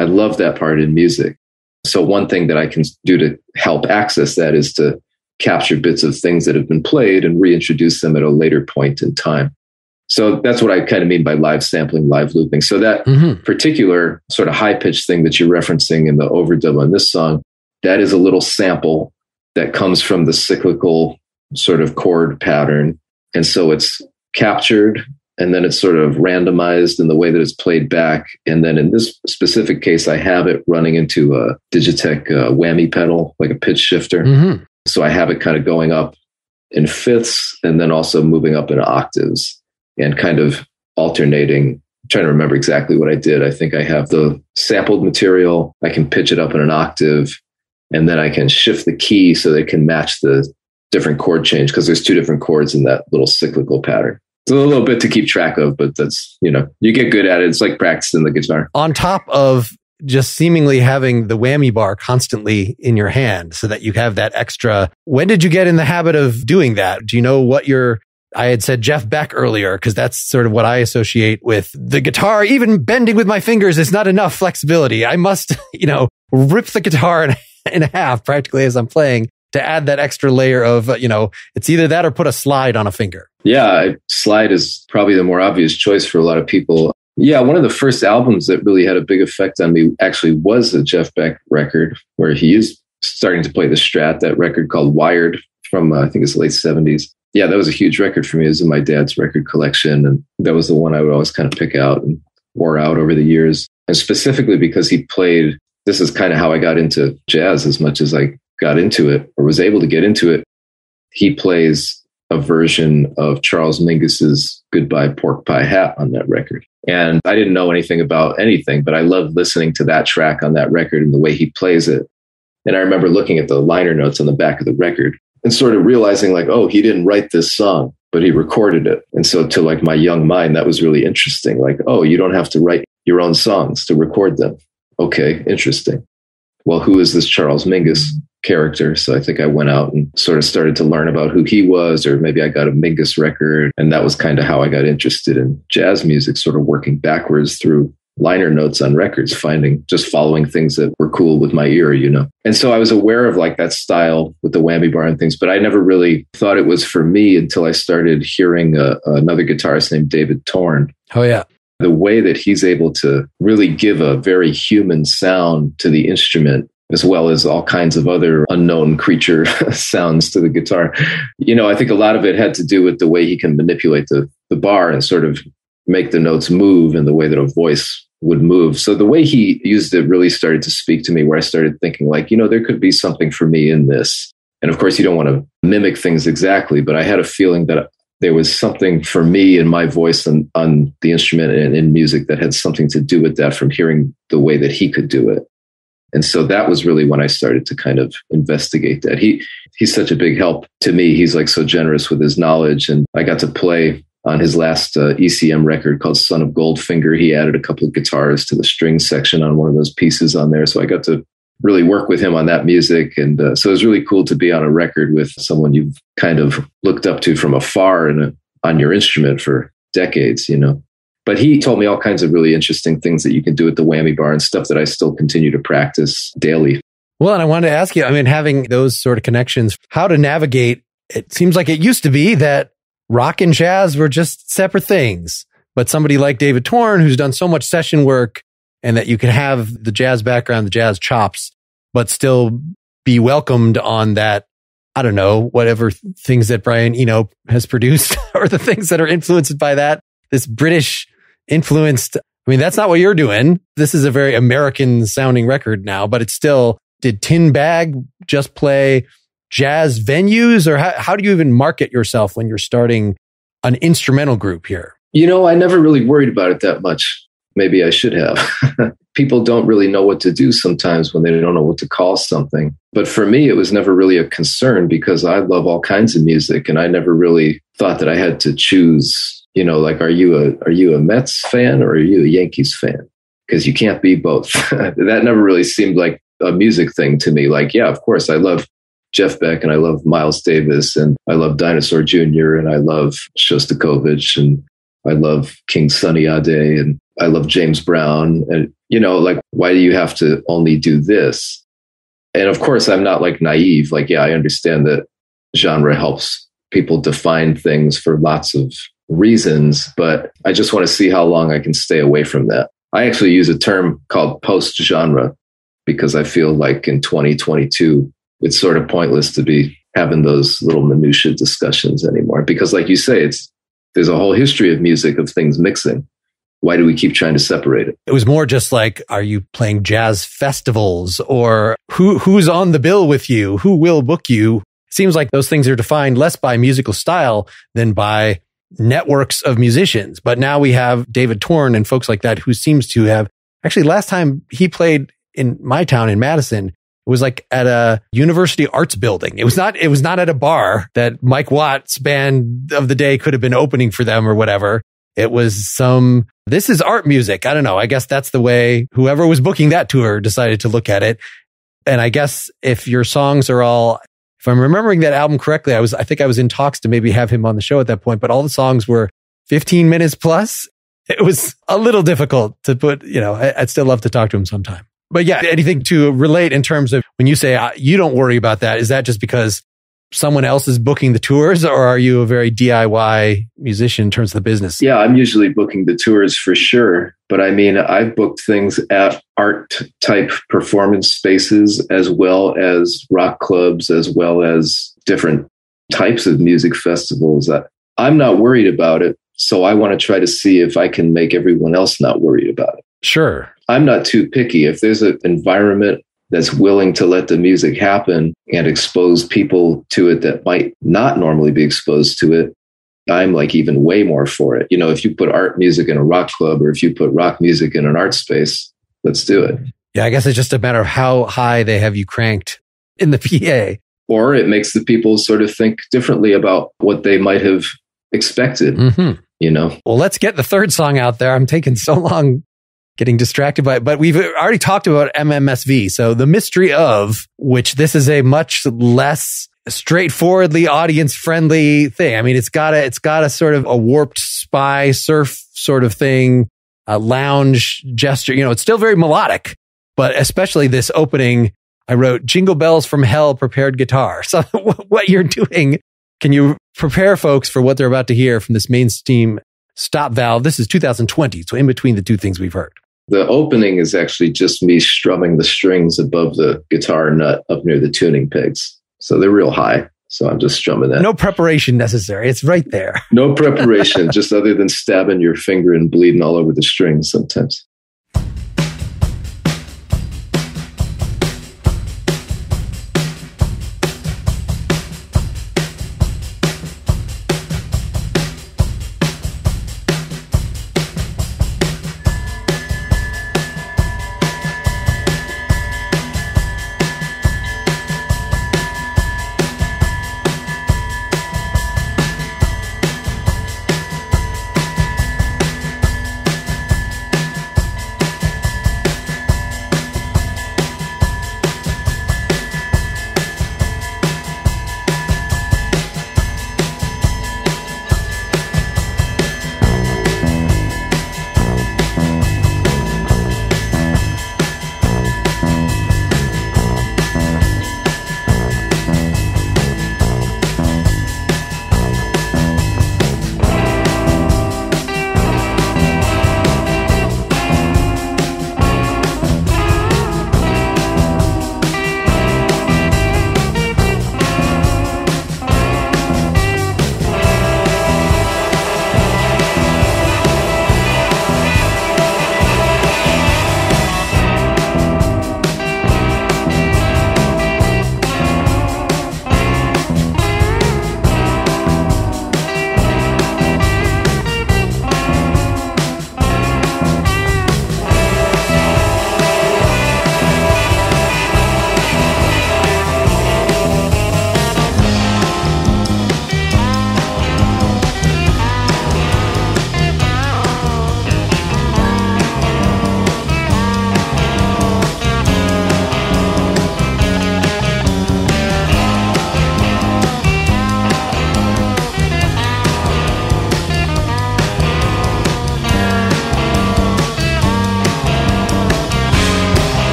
I love that part in music. So one thing that I can do to help access that is to capture bits of things that have been played and reintroduce them at a later point in time. So that's what I kind of mean by live sampling, live looping. So that Mm-hmm. particular sort of high pitched thing that you're referencing in the overdub on this song, that is a little sample that comes from the cyclical sort of chord pattern. And so it's captured and then it's sort of randomized in the way that it's played back. And then in this specific case, I have it running into a Digitech uh, whammy pedal, like a pitch shifter. Mm-hmm. So I have it kind of going up in fifths and then also moving up in octaves and kind of alternating. I'm trying to remember exactly what I did. I think I have the sampled material. I can pitch it up in an octave and then I can shift the key so they can match the different chord change because there's two different chords in that little cyclical pattern. It's a little bit to keep track of, but that's, you know, you get good at it. It's like practicing the guitar. On top of just seemingly having the whammy bar constantly in your hand so that you have that extra. When did you get in the habit of doing that? Do you know what your I had said Jeff Beck earlier because that's sort of what I associate with the guitar. Even bending with my fingers is not enough flexibility. I must, you know, rip the guitar in, in half practically as I'm playing to add that extra layer of, you know, it's either that or put a slide on a finger. Yeah, slide is probably the more obvious choice for a lot of people. Yeah, one of the first albums that really had a big effect on me actually was a Jeff Beck record where he is starting to play the Strat, that record called Wired from, uh, I think it's the late 70s. Yeah, that was a huge record for me. It was in my dad's record collection. And that was the one I would always kind of pick out and wore out over the years. And specifically because he played, this is kind of how I got into jazz as much as I got into it or was able to get into it. He plays a version of Charles Mingus's Goodbye Pork Pie Hat on that record. And I didn't know anything about anything, but I loved listening to that track on that record and the way he plays it. And I remember looking at the liner notes on the back of the record and sort of realizing like, oh, he didn't write this song, but he recorded it. And so to like my young mind, that was really interesting. Like, oh, you don't have to write your own songs to record them. Okay, interesting. Well, who is this Charles Mingus? character. So I think I went out and sort of started to learn about who he was, or maybe I got a Mingus record. And that was kind of how I got interested in jazz music, sort of working backwards through liner notes on records, finding just following things that were cool with my ear, you know. And so I was aware of like that style with the whammy bar and things, but I never really thought it was for me until I started hearing uh, another guitarist named David Torn. Oh, yeah. The way that he's able to really give a very human sound to the instrument as well as all kinds of other unknown creature sounds to the guitar. You know, I think a lot of it had to do with the way he can manipulate the, the bar and sort of make the notes move in the way that a voice would move. So the way he used it really started to speak to me where I started thinking like, you know, there could be something for me in this. And of course, you don't want to mimic things exactly, but I had a feeling that there was something for me in my voice and on the instrument and in music that had something to do with that from hearing the way that he could do it. And so that was really when I started to kind of investigate that. He he's such a big help to me. He's like so generous with his knowledge, and I got to play on his last uh, ECM record called Son of Goldfinger. He added a couple of guitars to the string section on one of those pieces on there, so I got to really work with him on that music. And uh, so it was really cool to be on a record with someone you've kind of looked up to from afar and on your instrument for decades. You know. But he told me all kinds of really interesting things that you can do at the whammy bar and stuff that I still continue to practice daily. Well, and I wanted to ask you, I mean, having those sort of connections, how to navigate. It seems like it used to be that rock and jazz were just separate things. But somebody like David Torn, who's done so much session work and that you can have the jazz background, the jazz chops, but still be welcomed on that I don't know, whatever things that Brian Eno has produced or the things that are influenced by that. This British influenced. I mean, that's not what you're doing. This is a very American sounding record now, but it's still, did Tin Bag just play jazz venues or how, how do you even market yourself when you're starting an instrumental group here? You know, I never really worried about it that much. Maybe I should have. People don't really know what to do sometimes when they don't know what to call something. But for me, it was never really a concern because I love all kinds of music and I never really thought that I had to choose you know like are you a are you a mets fan or are you a yankees fan because you can't be both that never really seemed like a music thing to me like yeah of course i love jeff beck and i love miles davis and i love dinosaur jr and i love shostakovich and i love king sunny ade and i love james brown and you know like why do you have to only do this and of course i'm not like naive like yeah i understand that genre helps people define things for lots of reasons, but I just want to see how long I can stay away from that. I actually use a term called post genre because I feel like in 2022, it's sort of pointless to be having those little minutia discussions anymore. Because, like you say, it's there's a whole history of music of things mixing. Why do we keep trying to separate it? It was more just like, are you playing jazz festivals or who who's on the bill with you? Who will book you? It seems like those things are defined less by musical style than by networks of musicians. But now we have David Torn and folks like that who seems to have actually last time he played in my town in Madison, it was like at a university arts building. It was not, it was not at a bar that Mike Watt's band of the day could have been opening for them or whatever. It was some, this is art music. I don't know. I guess that's the way whoever was booking that tour decided to look at it. And I guess if your songs are all, if I'm remembering that album correctly, I was, I think I was in talks to maybe have him on the show at that point, but all the songs were 15 minutes plus. It was a little difficult to put, you know, I'd still love to talk to him sometime. But yeah, anything to relate in terms of when you say uh, you don't worry about that, is that just because someone else is booking the tours or are you a very DIY musician in terms of the business? Yeah, I'm usually booking the tours for sure. But I mean, I've booked things at art type performance spaces as well as rock clubs, as well as different types of music festivals. I'm not worried about it. So I want to try to see if I can make everyone else not worried about it. Sure. I'm not too picky. If there's an environment that's willing to let the music happen and expose people to it that might not normally be exposed to it, I'm like even way more for it. You know, if you put art music in a rock club or if you put rock music in an art space, let's do it. Yeah, I guess it's just a matter of how high they have you cranked in the PA. Or it makes the people sort of think differently about what they might have expected. Mm-hmm. You know? Well, let's get the third song out there. I'm taking so long getting distracted by it. But we've already talked about MMSV. So the mystery of which this is a much less straightforwardly audience friendly thing. I mean, it's got a, it's got a sort of a warped spy surf sort of thing, a lounge gesture. You know, it's still very melodic, but especially this opening, I wrote jingle bells from hell prepared guitar. So what you're doing, can you prepare folks for what they're about to hear from this main steam stop valve? This is 2020. So in between the two things we've heard. The opening is actually just me strumming the strings above the guitar nut up near the tuning pegs. So they're real high. So I'm just strumming that. No preparation necessary. It's right there. no preparation, just other than stabbing your finger and bleeding all over the strings sometimes.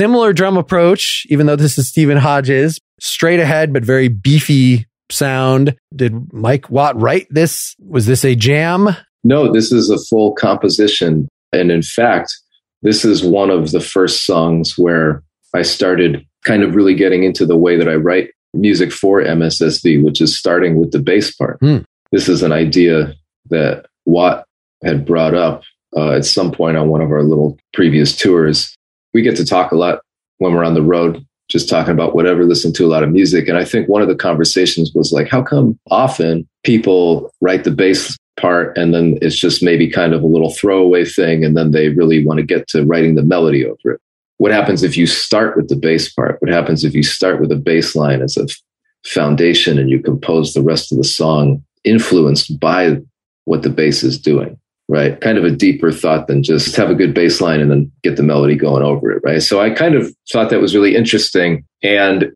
Similar drum approach, even though this is Stephen Hodges, straight ahead, but very beefy sound. Did Mike Watt write this? Was this a jam? No, this is a full composition. And in fact, this is one of the first songs where I started kind of really getting into the way that I write music for MSSV, which is starting with the bass part. Hmm. This is an idea that Watt had brought up uh, at some point on one of our little previous tours. We get to talk a lot when we're on the road, just talking about whatever, listen to a lot of music. And I think one of the conversations was like, how come often people write the bass part and then it's just maybe kind of a little throwaway thing and then they really want to get to writing the melody over it? What happens if you start with the bass part? What happens if you start with a bass line as a foundation and you compose the rest of the song influenced by what the bass is doing? Right? Kind of a deeper thought than just have a good bass line and then get the melody going over it, right? So I kind of thought that was really interesting. And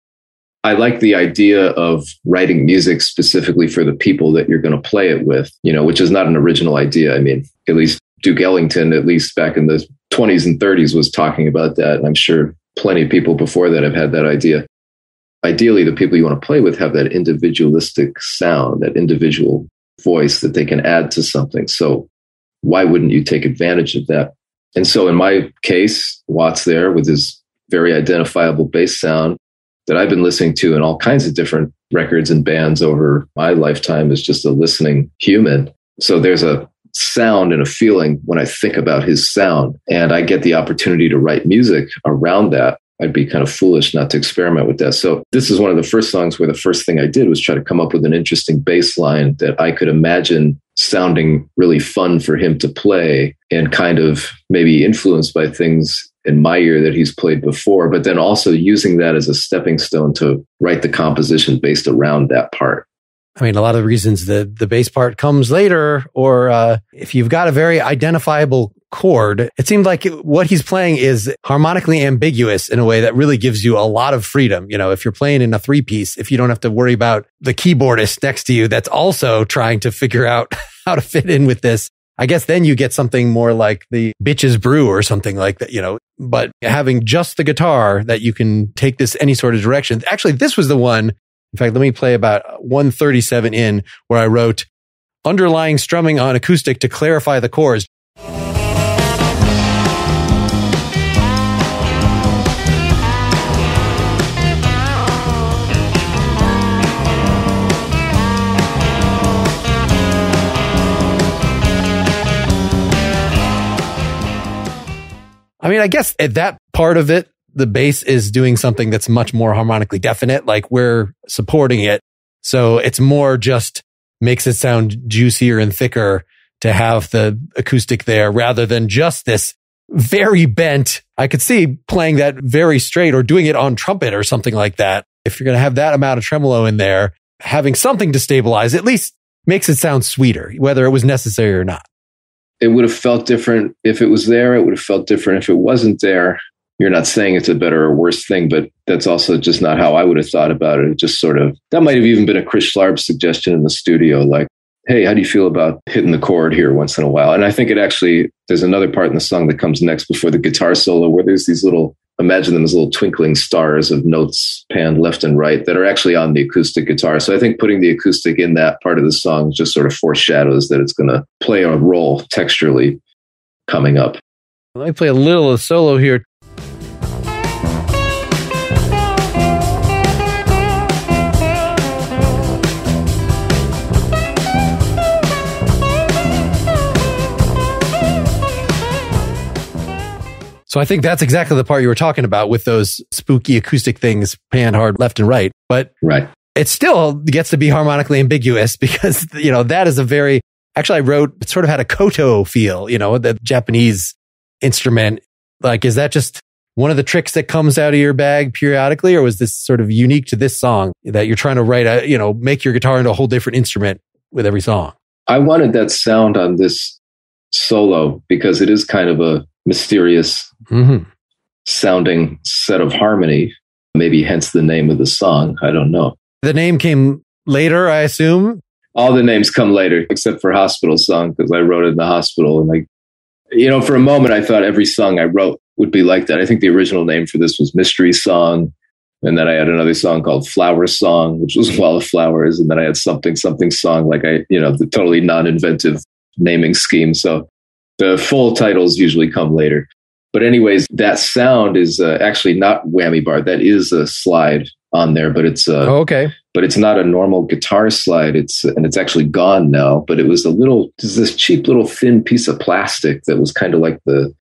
I like the idea of writing music specifically for the people that you're going to play it with, you know, which is not an original idea. I mean, at least Duke Ellington, at least back in the 20s and 30s, was talking about that. And I'm sure plenty of people before that have had that idea. Ideally, the people you want to play with have that individualistic sound, that individual voice that they can add to something. So why wouldn't you take advantage of that? And so in my case, Watt's there with his very identifiable bass sound that I've been listening to in all kinds of different records and bands over my lifetime as just a listening human. So there's a sound and a feeling when I think about his sound. And I get the opportunity to write music around that. I'd be kind of foolish not to experiment with that. So this is one of the first songs where the first thing I did was try to come up with an interesting bass line that I could imagine sounding really fun for him to play and kind of maybe influenced by things in my ear that he's played before, but then also using that as a stepping stone to write the composition based around that part. I mean, a lot of the reasons the the bass part comes later, or uh, if you've got a very identifiable chord, it seems like what he's playing is harmonically ambiguous in a way that really gives you a lot of freedom. You know, if you're playing in a three piece, if you don't have to worry about the keyboardist next to you that's also trying to figure out how to fit in with this. I guess then you get something more like the bitches brew or something like that, you know, but having just the guitar that you can take this any sort of direction. Actually, this was the one. In fact, let me play about 137 in where I wrote underlying strumming on acoustic to clarify the chords. I mean, I guess at that part of it, the bass is doing something that's much more harmonically definite. Like we're supporting it. So it's more just makes it sound juicier and thicker to have the acoustic there rather than just this very bent. I could see playing that very straight or doing it on trumpet or something like that. If you're going to have that amount of tremolo in there, having something to stabilize at least makes it sound sweeter, whether it was necessary or not it would have felt different if it was there. It would have felt different if it wasn't there. You're not saying it's a better or worse thing, but that's also just not how I would have thought about it. it just sort of, that might have even been a Chris Schlarb suggestion in the studio, like, hey, how do you feel about hitting the chord here once in a while? And I think it actually, there's another part in the song that comes next before the guitar solo where there's these little imagine them as little twinkling stars of notes panned left and right that are actually on the acoustic guitar. So I think putting the acoustic in that part of the song just sort of foreshadows that it's going to play a role texturally coming up. Let me play a little of solo here. So I think that's exactly the part you were talking about with those spooky acoustic things panned hard left and right. But right. it still gets to be harmonically ambiguous because, you know, that is a very, actually I wrote, it sort of had a koto feel, you know, the Japanese instrument. Like, is that just one of the tricks that comes out of your bag periodically? Or was this sort of unique to this song that you're trying to write a, you know, make your guitar into a whole different instrument with every song? I wanted that sound on this solo because it is kind of a mysterious mm-hmm. sounding set of harmony. Maybe hence the name of the song. I don't know. The name came later, I assume. All the names come later, except for hospital song, because I wrote it in the hospital and I you know, for a moment, I thought every song I wrote would be like that. I think the original name for this was Mystery Song. And then I had another song called Flower Song, which was Wall of Flowers. And then I had something, something song, like I, you know, the totally non inventive naming scheme. So the full titles usually come later. But, anyways, that sound is uh, actually not whammy bar. That is a slide on there, but it's uh, oh, okay. But it's not a normal guitar slide. It's and it's actually gone now. But it was a little, this cheap little thin piece of plastic that was kind of like the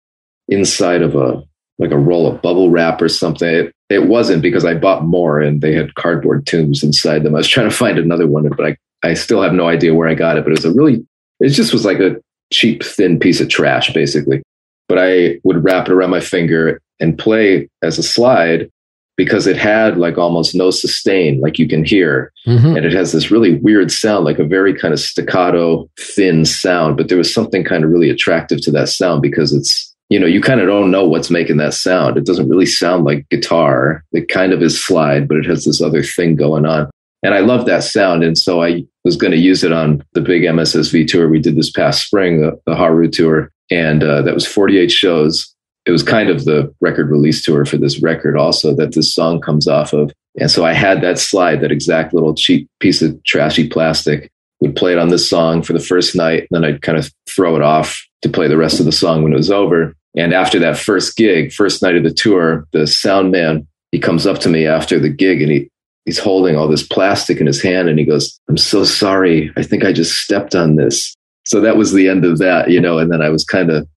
inside of a like a roll of bubble wrap or something. It, it wasn't because I bought more and they had cardboard tubes inside them. I was trying to find another one, but I, I still have no idea where I got it. But it was a really, it just was like a cheap, thin piece of trash, basically. But I would wrap it around my finger and play as a slide because it had like almost no sustain, like you can hear. Mm-hmm. And it has this really weird sound, like a very kind of staccato, thin sound. But there was something kind of really attractive to that sound because it's you know, you kind of don't know what's making that sound. It doesn't really sound like guitar. It kind of is slide, but it has this other thing going on. And I love that sound. And so I was going to use it on the big MSSV tour we did this past spring, the, the Haru tour. And uh, that was 48 shows. It was kind of the record release tour for this record, also, that this song comes off of. And so I had that slide, that exact little cheap piece of trashy plastic, would play it on this song for the first night. And then I'd kind of throw it off to play the rest of the song when it was over. And after that first gig, first night of the tour, the sound man, he comes up to me after the gig and he, he's holding all this plastic in his hand and he goes, I'm so sorry. I think I just stepped on this. So that was the end of that, you know, and then I was kind of,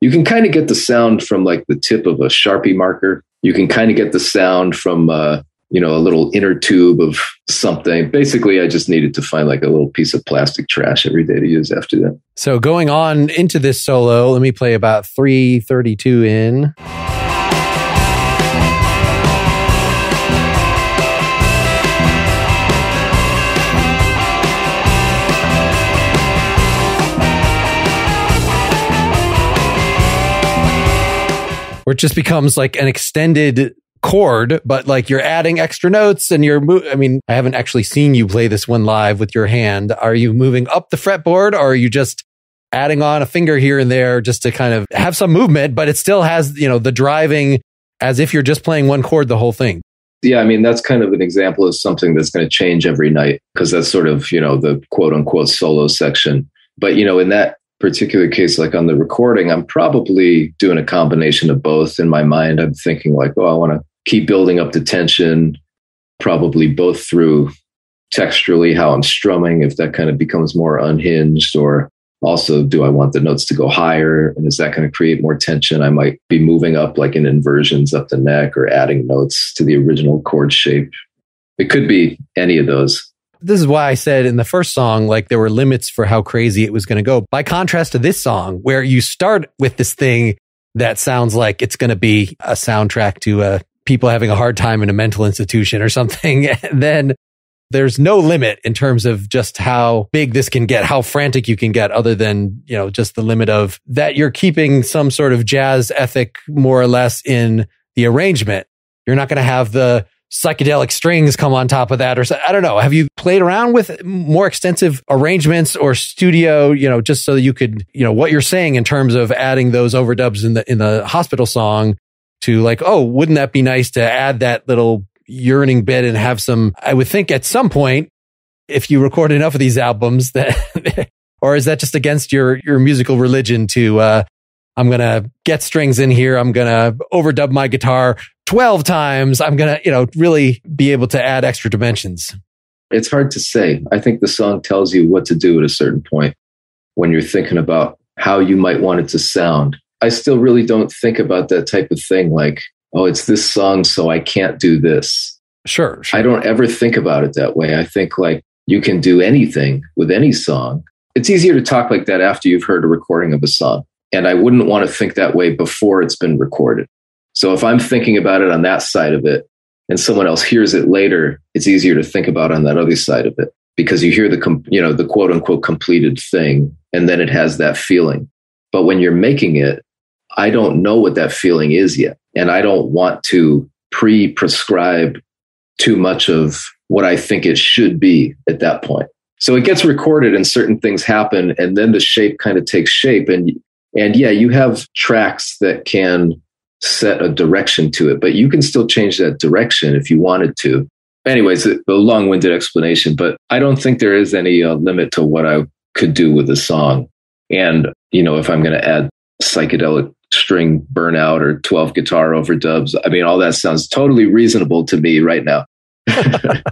you can kind of get the sound from like the tip of a Sharpie marker. You can kind of get the sound from, uh, you know, a little inner tube of something. Basically, I just needed to find like a little piece of plastic trash every day to use after that. So going on into this solo, let me play about 332 in. Where it just becomes like an extended chord, but like you're adding extra notes and you're, mo- I mean, I haven't actually seen you play this one live with your hand. Are you moving up the fretboard or are you just adding on a finger here and there just to kind of have some movement, but it still has, you know, the driving as if you're just playing one chord the whole thing? Yeah, I mean, that's kind of an example of something that's going to change every night because that's sort of, you know, the quote unquote solo section. But, you know, in that particular case, like on the recording, I'm probably doing a combination of both in my mind. I'm thinking, like, oh, I want to keep building up the tension, probably both through texturally how I'm strumming, if that kind of becomes more unhinged, or also do I want the notes to go higher? And is that going to create more tension? I might be moving up like in inversions up the neck or adding notes to the original chord shape. It could be any of those. This is why I said in the first song, like there were limits for how crazy it was going to go. By contrast to this song, where you start with this thing that sounds like it's going to be a soundtrack to a people having a hard time in a mental institution or something, then there's no limit in terms of just how big this can get, how frantic you can get, other than, you know, just the limit of that you're keeping some sort of jazz ethic more or less in the arrangement. You're not going to have the psychedelic strings come on top of that or I don't know. Have you played around with more extensive arrangements or studio, you know, just so that you could, you know, what you're saying in terms of adding those overdubs in the in the hospital song to like, oh, wouldn't that be nice to add that little yearning bit and have some, I would think at some point, if you record enough of these albums that, or is that just against your, your musical religion to, uh, I'm going to get strings in here. I'm going to overdub my guitar 12 times. I'm going to, you know, really be able to add extra dimensions. It's hard to say. I think the song tells you what to do at a certain point when you're thinking about how you might want it to sound. I still really don't think about that type of thing like, oh, it's this song, so I can't do this. Sure, sure. I don't ever think about it that way. I think like you can do anything with any song. It's easier to talk like that after you've heard a recording of a song. And I wouldn't want to think that way before it's been recorded. So if I'm thinking about it on that side of it and someone else hears it later, it's easier to think about on that other side of it because you hear the, you know, the quote unquote completed thing and then it has that feeling. But when you're making it, I don't know what that feeling is yet. And I don't want to pre prescribe too much of what I think it should be at that point. So it gets recorded and certain things happen, and then the shape kind of takes shape. And And yeah, you have tracks that can set a direction to it, but you can still change that direction if you wanted to. Anyways, a long winded explanation, but I don't think there is any uh, limit to what I could do with a song. And, you know, if I'm going to add psychedelic string burnout or 12 guitar overdubs, I mean, all that sounds totally reasonable to me right now.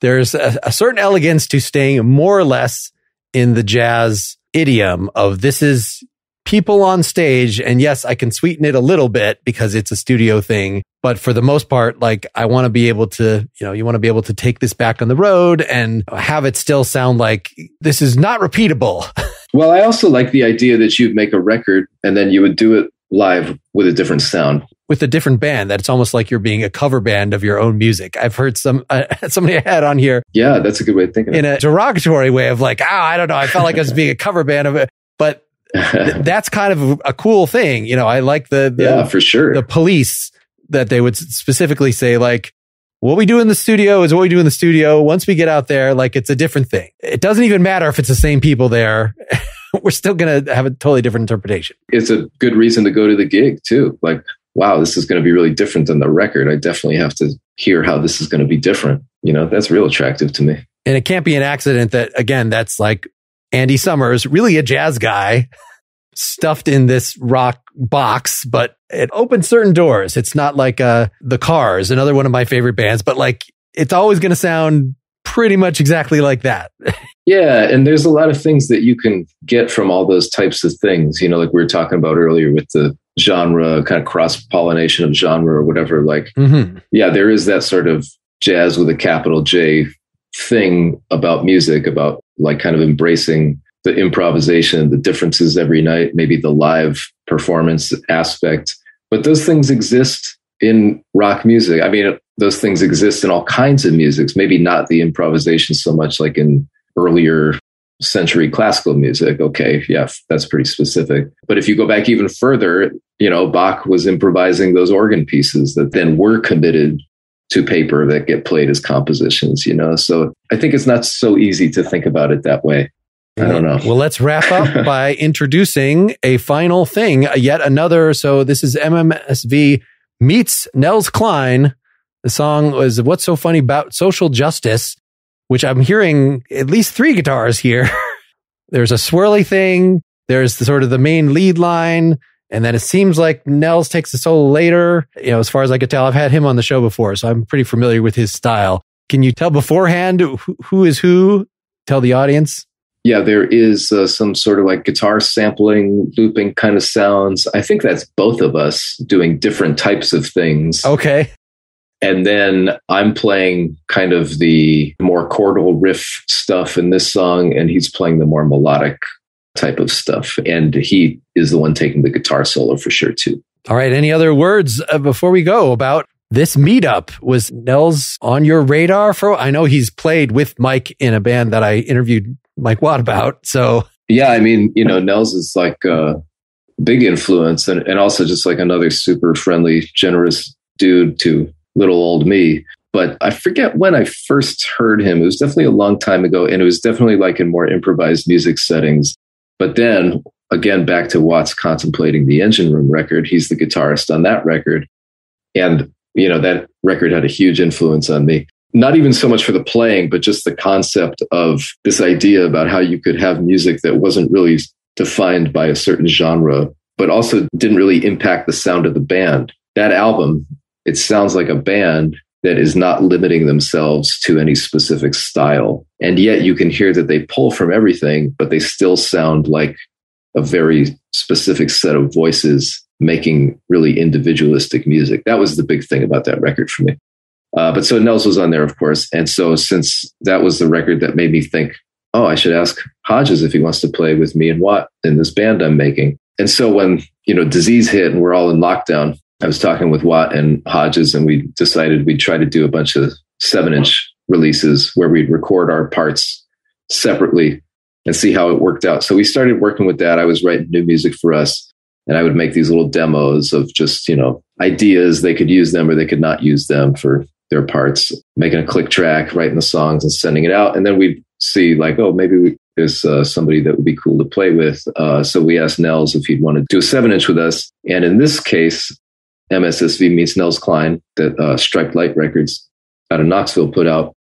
There's a, a certain elegance to staying more or less in the jazz idiom of this is people on stage. And yes, I can sweeten it a little bit because it's a studio thing. But for the most part, like I want to be able to, you know, you want to be able to take this back on the road and have it still sound like this is not repeatable. well, I also like the idea that you'd make a record and then you would do it live with a different sound with a different band that it's almost like you're being a cover band of your own music. I've heard some uh, somebody I had on here. Yeah, that's a good way of thinking. In a derogatory way of like, oh, I don't know. I felt like I was being a cover band of it, but that's kind of a cool thing. You know, I like the, the yeah, for sure. The police that they would specifically say like, what we do in the studio is what we do in the studio. Once we get out there, like it's a different thing. It doesn't even matter if it's the same people there. We're still going to have a totally different interpretation. It's a good reason to go to the gig too. Like, wow, this is going to be really different than the record. I definitely have to hear how this is going to be different. You know, that's real attractive to me. And it can't be an accident that again, that's like Andy Summers, really a jazz guy, stuffed in this rock box, but it opens certain doors. It's not like uh, The Cars, another one of my favorite bands, but like it's always going to sound pretty much exactly like that. yeah. And there's a lot of things that you can get from all those types of things, you know, like we were talking about earlier with the genre, kind of cross pollination of genre or whatever. Like, mm-hmm. yeah, there is that sort of jazz with a capital J thing about music, about like kind of embracing the improvisation, the differences every night, maybe the live performance aspect. But those things exist in rock music. I mean, those things exist in all kinds of musics, maybe not the improvisation so much like in earlier century classical music. Okay, yeah, that's pretty specific. But if you go back even further, you know, Bach was improvising those organ pieces that then were committed to paper that get played as compositions, you know? So I think it's not so easy to think about it that way. I don't know. Well, let's wrap up by introducing a final thing, yet another. So this is MMSV meets Nels Cline. The song was What's So Funny About Social Justice, which I'm hearing at least three guitars here. There's a swirly thing. There's the sort of the main lead line. And then it seems like Nels takes the solo later. You know, as far as I could tell, I've had him on the show before, so I'm pretty familiar with his style. Can you tell beforehand who, who is who? Tell the audience. Yeah, there is uh, some sort of like guitar sampling, looping kind of sounds. I think that's both of us doing different types of things. Okay. And then I'm playing kind of the more chordal riff stuff in this song, and he's playing the more melodic type of stuff. And he is the one taking the guitar solo for sure, too. All right. Any other words uh, before we go about this meetup? Was Nels on your radar for? I know he's played with Mike in a band that I interviewed Mike Watt about. So, yeah, I mean, you know, Nels is like a big influence and, and also just like another super friendly, generous dude to little old me. But I forget when I first heard him. It was definitely a long time ago. And it was definitely like in more improvised music settings. But then again, back to Watts contemplating the engine room record. He's the guitarist on that record. And, you know, that record had a huge influence on me. Not even so much for the playing, but just the concept of this idea about how you could have music that wasn't really defined by a certain genre, but also didn't really impact the sound of the band. That album, it sounds like a band that is not limiting themselves to any specific style. And yet you can hear that they pull from everything, but they still sound like a very specific set of voices making really individualistic music. That was the big thing about that record for me. Uh, but so Nels was on there, of course. And so since that was the record that made me think, oh, I should ask Hodges if he wants to play with me and Watt in this band I'm making. And so when, you know, disease hit and we're all in lockdown, I was talking with Watt and Hodges, and we decided we'd try to do a bunch of seven inch releases where we'd record our parts separately and see how it worked out. So we started working with that. I was writing new music for us, and I would make these little demos of just, you know, ideas. They could use them or they could not use them for their parts, making a click track, writing the songs and sending it out. And then we'd see, like, oh, maybe we, is uh, somebody that would be cool to play with. Uh, so we asked Nels if he'd want to do a seven inch with us. And in this case, MSSV meets Nels Cline that uh, Striped Light Records out of Knoxville put out.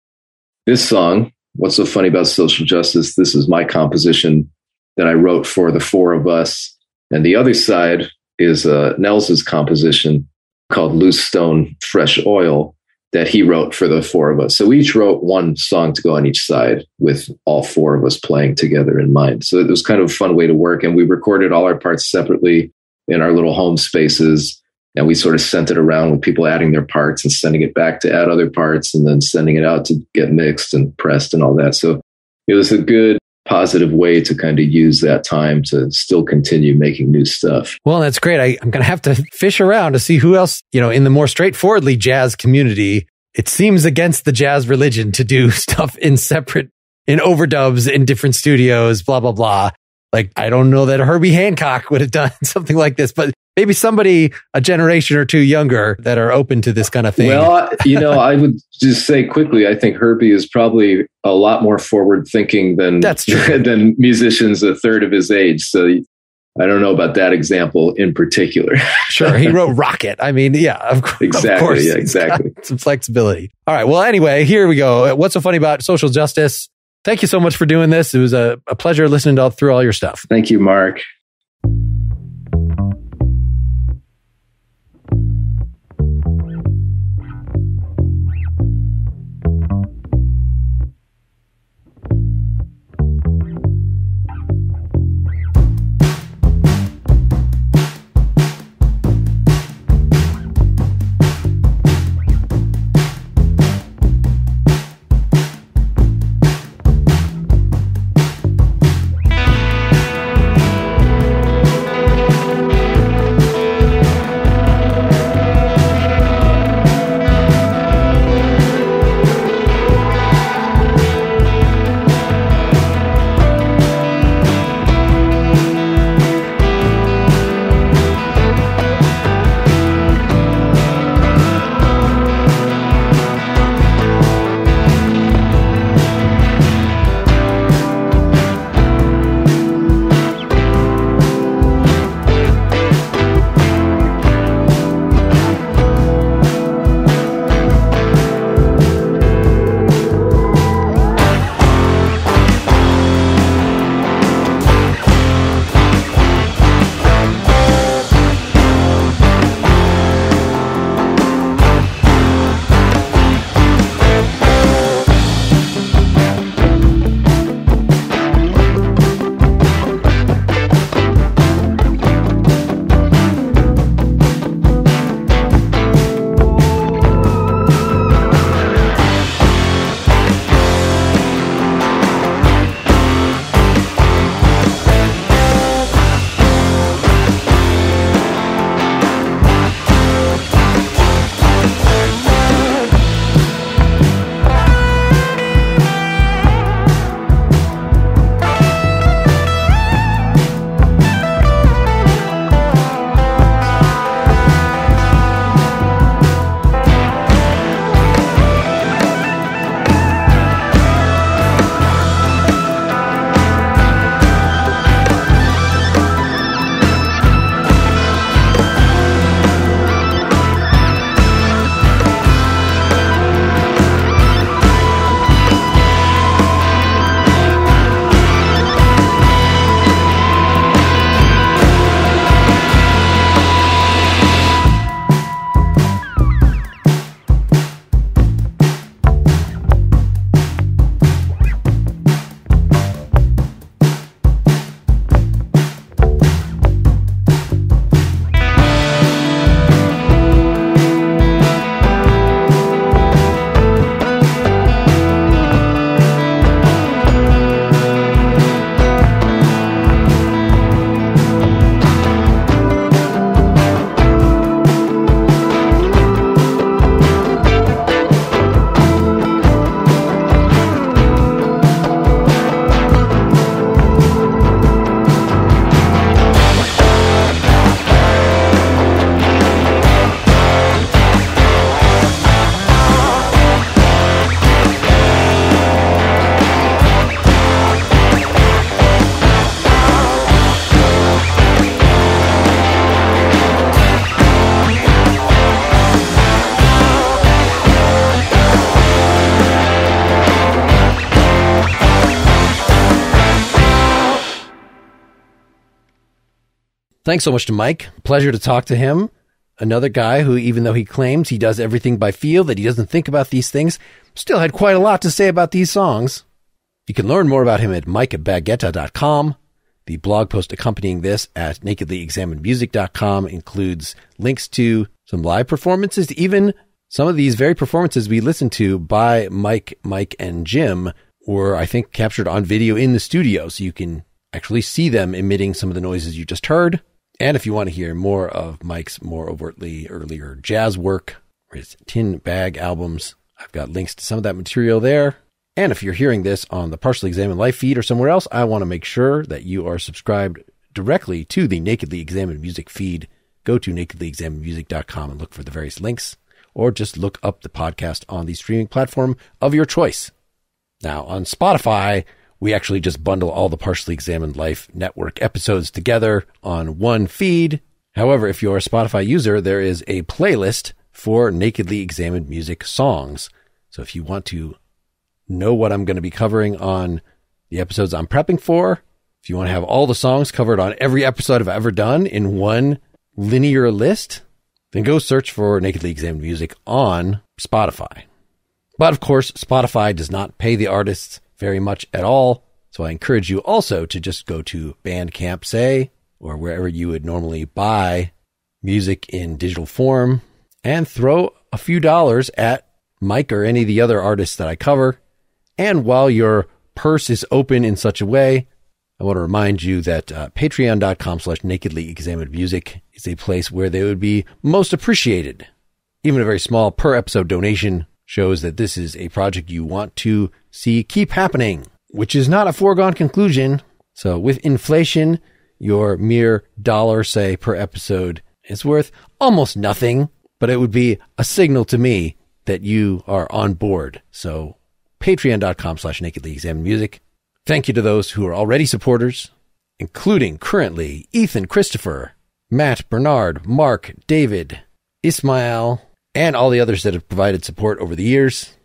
This song, What's So Funny About Social Justice? This is my composition that I wrote for the four of us. And the other side is uh, Nels's composition called Loose Stone Fresh Oil that he wrote for the four of us. So we each wrote one song to go on each side with all four of us playing together in mind. So it was kind of a fun way to work. And we recorded all our parts separately in our little home spaces. And we sort of sent it around with people adding their parts and sending it back to add other parts and then sending it out to get mixed and pressed and all that. So it was a good positive way to kind of use that time to still continue making new stuff. Well, that's great. I, am going to have to fish around to see who else, you know, in the more straightforwardly jazz community, it seems against the jazz religion to do stuff in separate, in overdubs in different studios, blah, blah, blah. Like, I don't know that Herbie Hancock would have done something like this, but maybe somebody a generation or two younger that are open to this kind of thing. Well, you know, I would just say quickly, I think Herbie is probably a lot more forward thinking than That's true. than musicians a third of his age. So I don't know about that example in particular. sure, he wrote Rockit. I mean, yeah, of, exactly, of course, yeah, exactly. Some flexibility. All right. Well, anyway, here we go. What's so funny about social justice? Thank you so much for doing this. It was a, a pleasure listening to all, through all your stuff. Thank you, Mark. Thanks so much to Mike. Pleasure to talk to him. Another guy who, even though he claims he does everything by feel, that he doesn't think about these things, still had quite a lot to say about these songs. You can learn more about him at mikebaggetta.com. The blog post accompanying this at nakedlyexaminedmusic.com includes links to some live performances, even some of these very performances we listened to by Mike, Mike, and Jim were, I think, captured on video in the studio. So you can actually see them emitting some of the noises you just heard. And if you want to hear more of Mike's more overtly earlier jazz work or his tin bag albums, I've got links to some of that material there. And if you're hearing this on the Partially Examined Life feed or somewhere else, I want to make sure that you are subscribed directly to the Nakedly Examined Music feed. Go to nakedlyexaminedmusic.com and look for the various links, or just look up the podcast on the streaming platform of your choice. Now, on Spotify, we actually just bundle all the Partially Examined Life network episodes together on one feed. However, if you're a Spotify user, there is a playlist for Nakedly Examined Music songs. So if you want to know what I'm going to be covering on the episodes I'm prepping for, if you want to have all the songs covered on every episode I've ever done in one linear list, then go search for Nakedly Examined Music on Spotify. But of course, Spotify does not pay the artists very much at all. So I encourage you also to just go to Bandcamp, say, or wherever you would normally buy music in digital form and throw a few dollars at Mike or any of the other artists that I cover. And while your purse is open in such a way, I want to remind you that uh, patreon.com slash nakedly examined music is a place where they would be most appreciated. Even a very small per episode donation shows that this is a project you want to see keep happening, which is not a foregone conclusion. So with inflation, your mere dollar, say, per episode is worth almost nothing, but it would be a signal to me that you are on board. So patreon.com slash nakedly examined music. Thank you to those who are already supporters, including currently Ethan Christopher, Matt Bernard, Mark, David, Ismail, and all the others that have provided support over the years.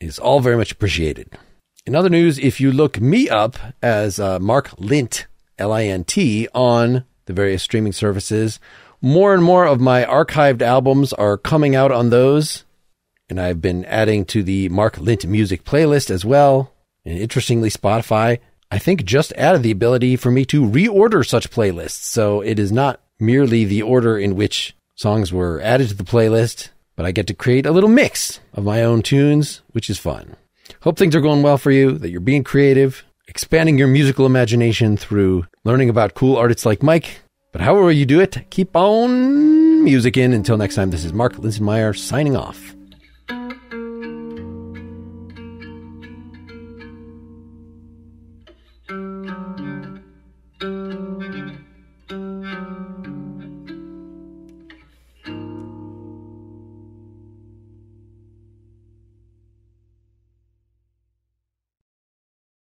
Is all very much appreciated. In other news, if you look me up as uh, Mark Lint, L-I-N-T, on the various streaming services, more and more of my archived albums are coming out on those. And I've been adding to the Mark Lint music playlist as well. And interestingly, Spotify, I think just added the ability for me to reorder such playlists. So it is not merely the order in which songs were added to the playlist, but I get to create a little mix of my own tunes, which is fun. Hope things are going well for you, that you're being creative, expanding your musical imagination through learning about cool artists like Mike. But however you do it, keep on music in. Until next time, this is Mark Linsenmayer signing off.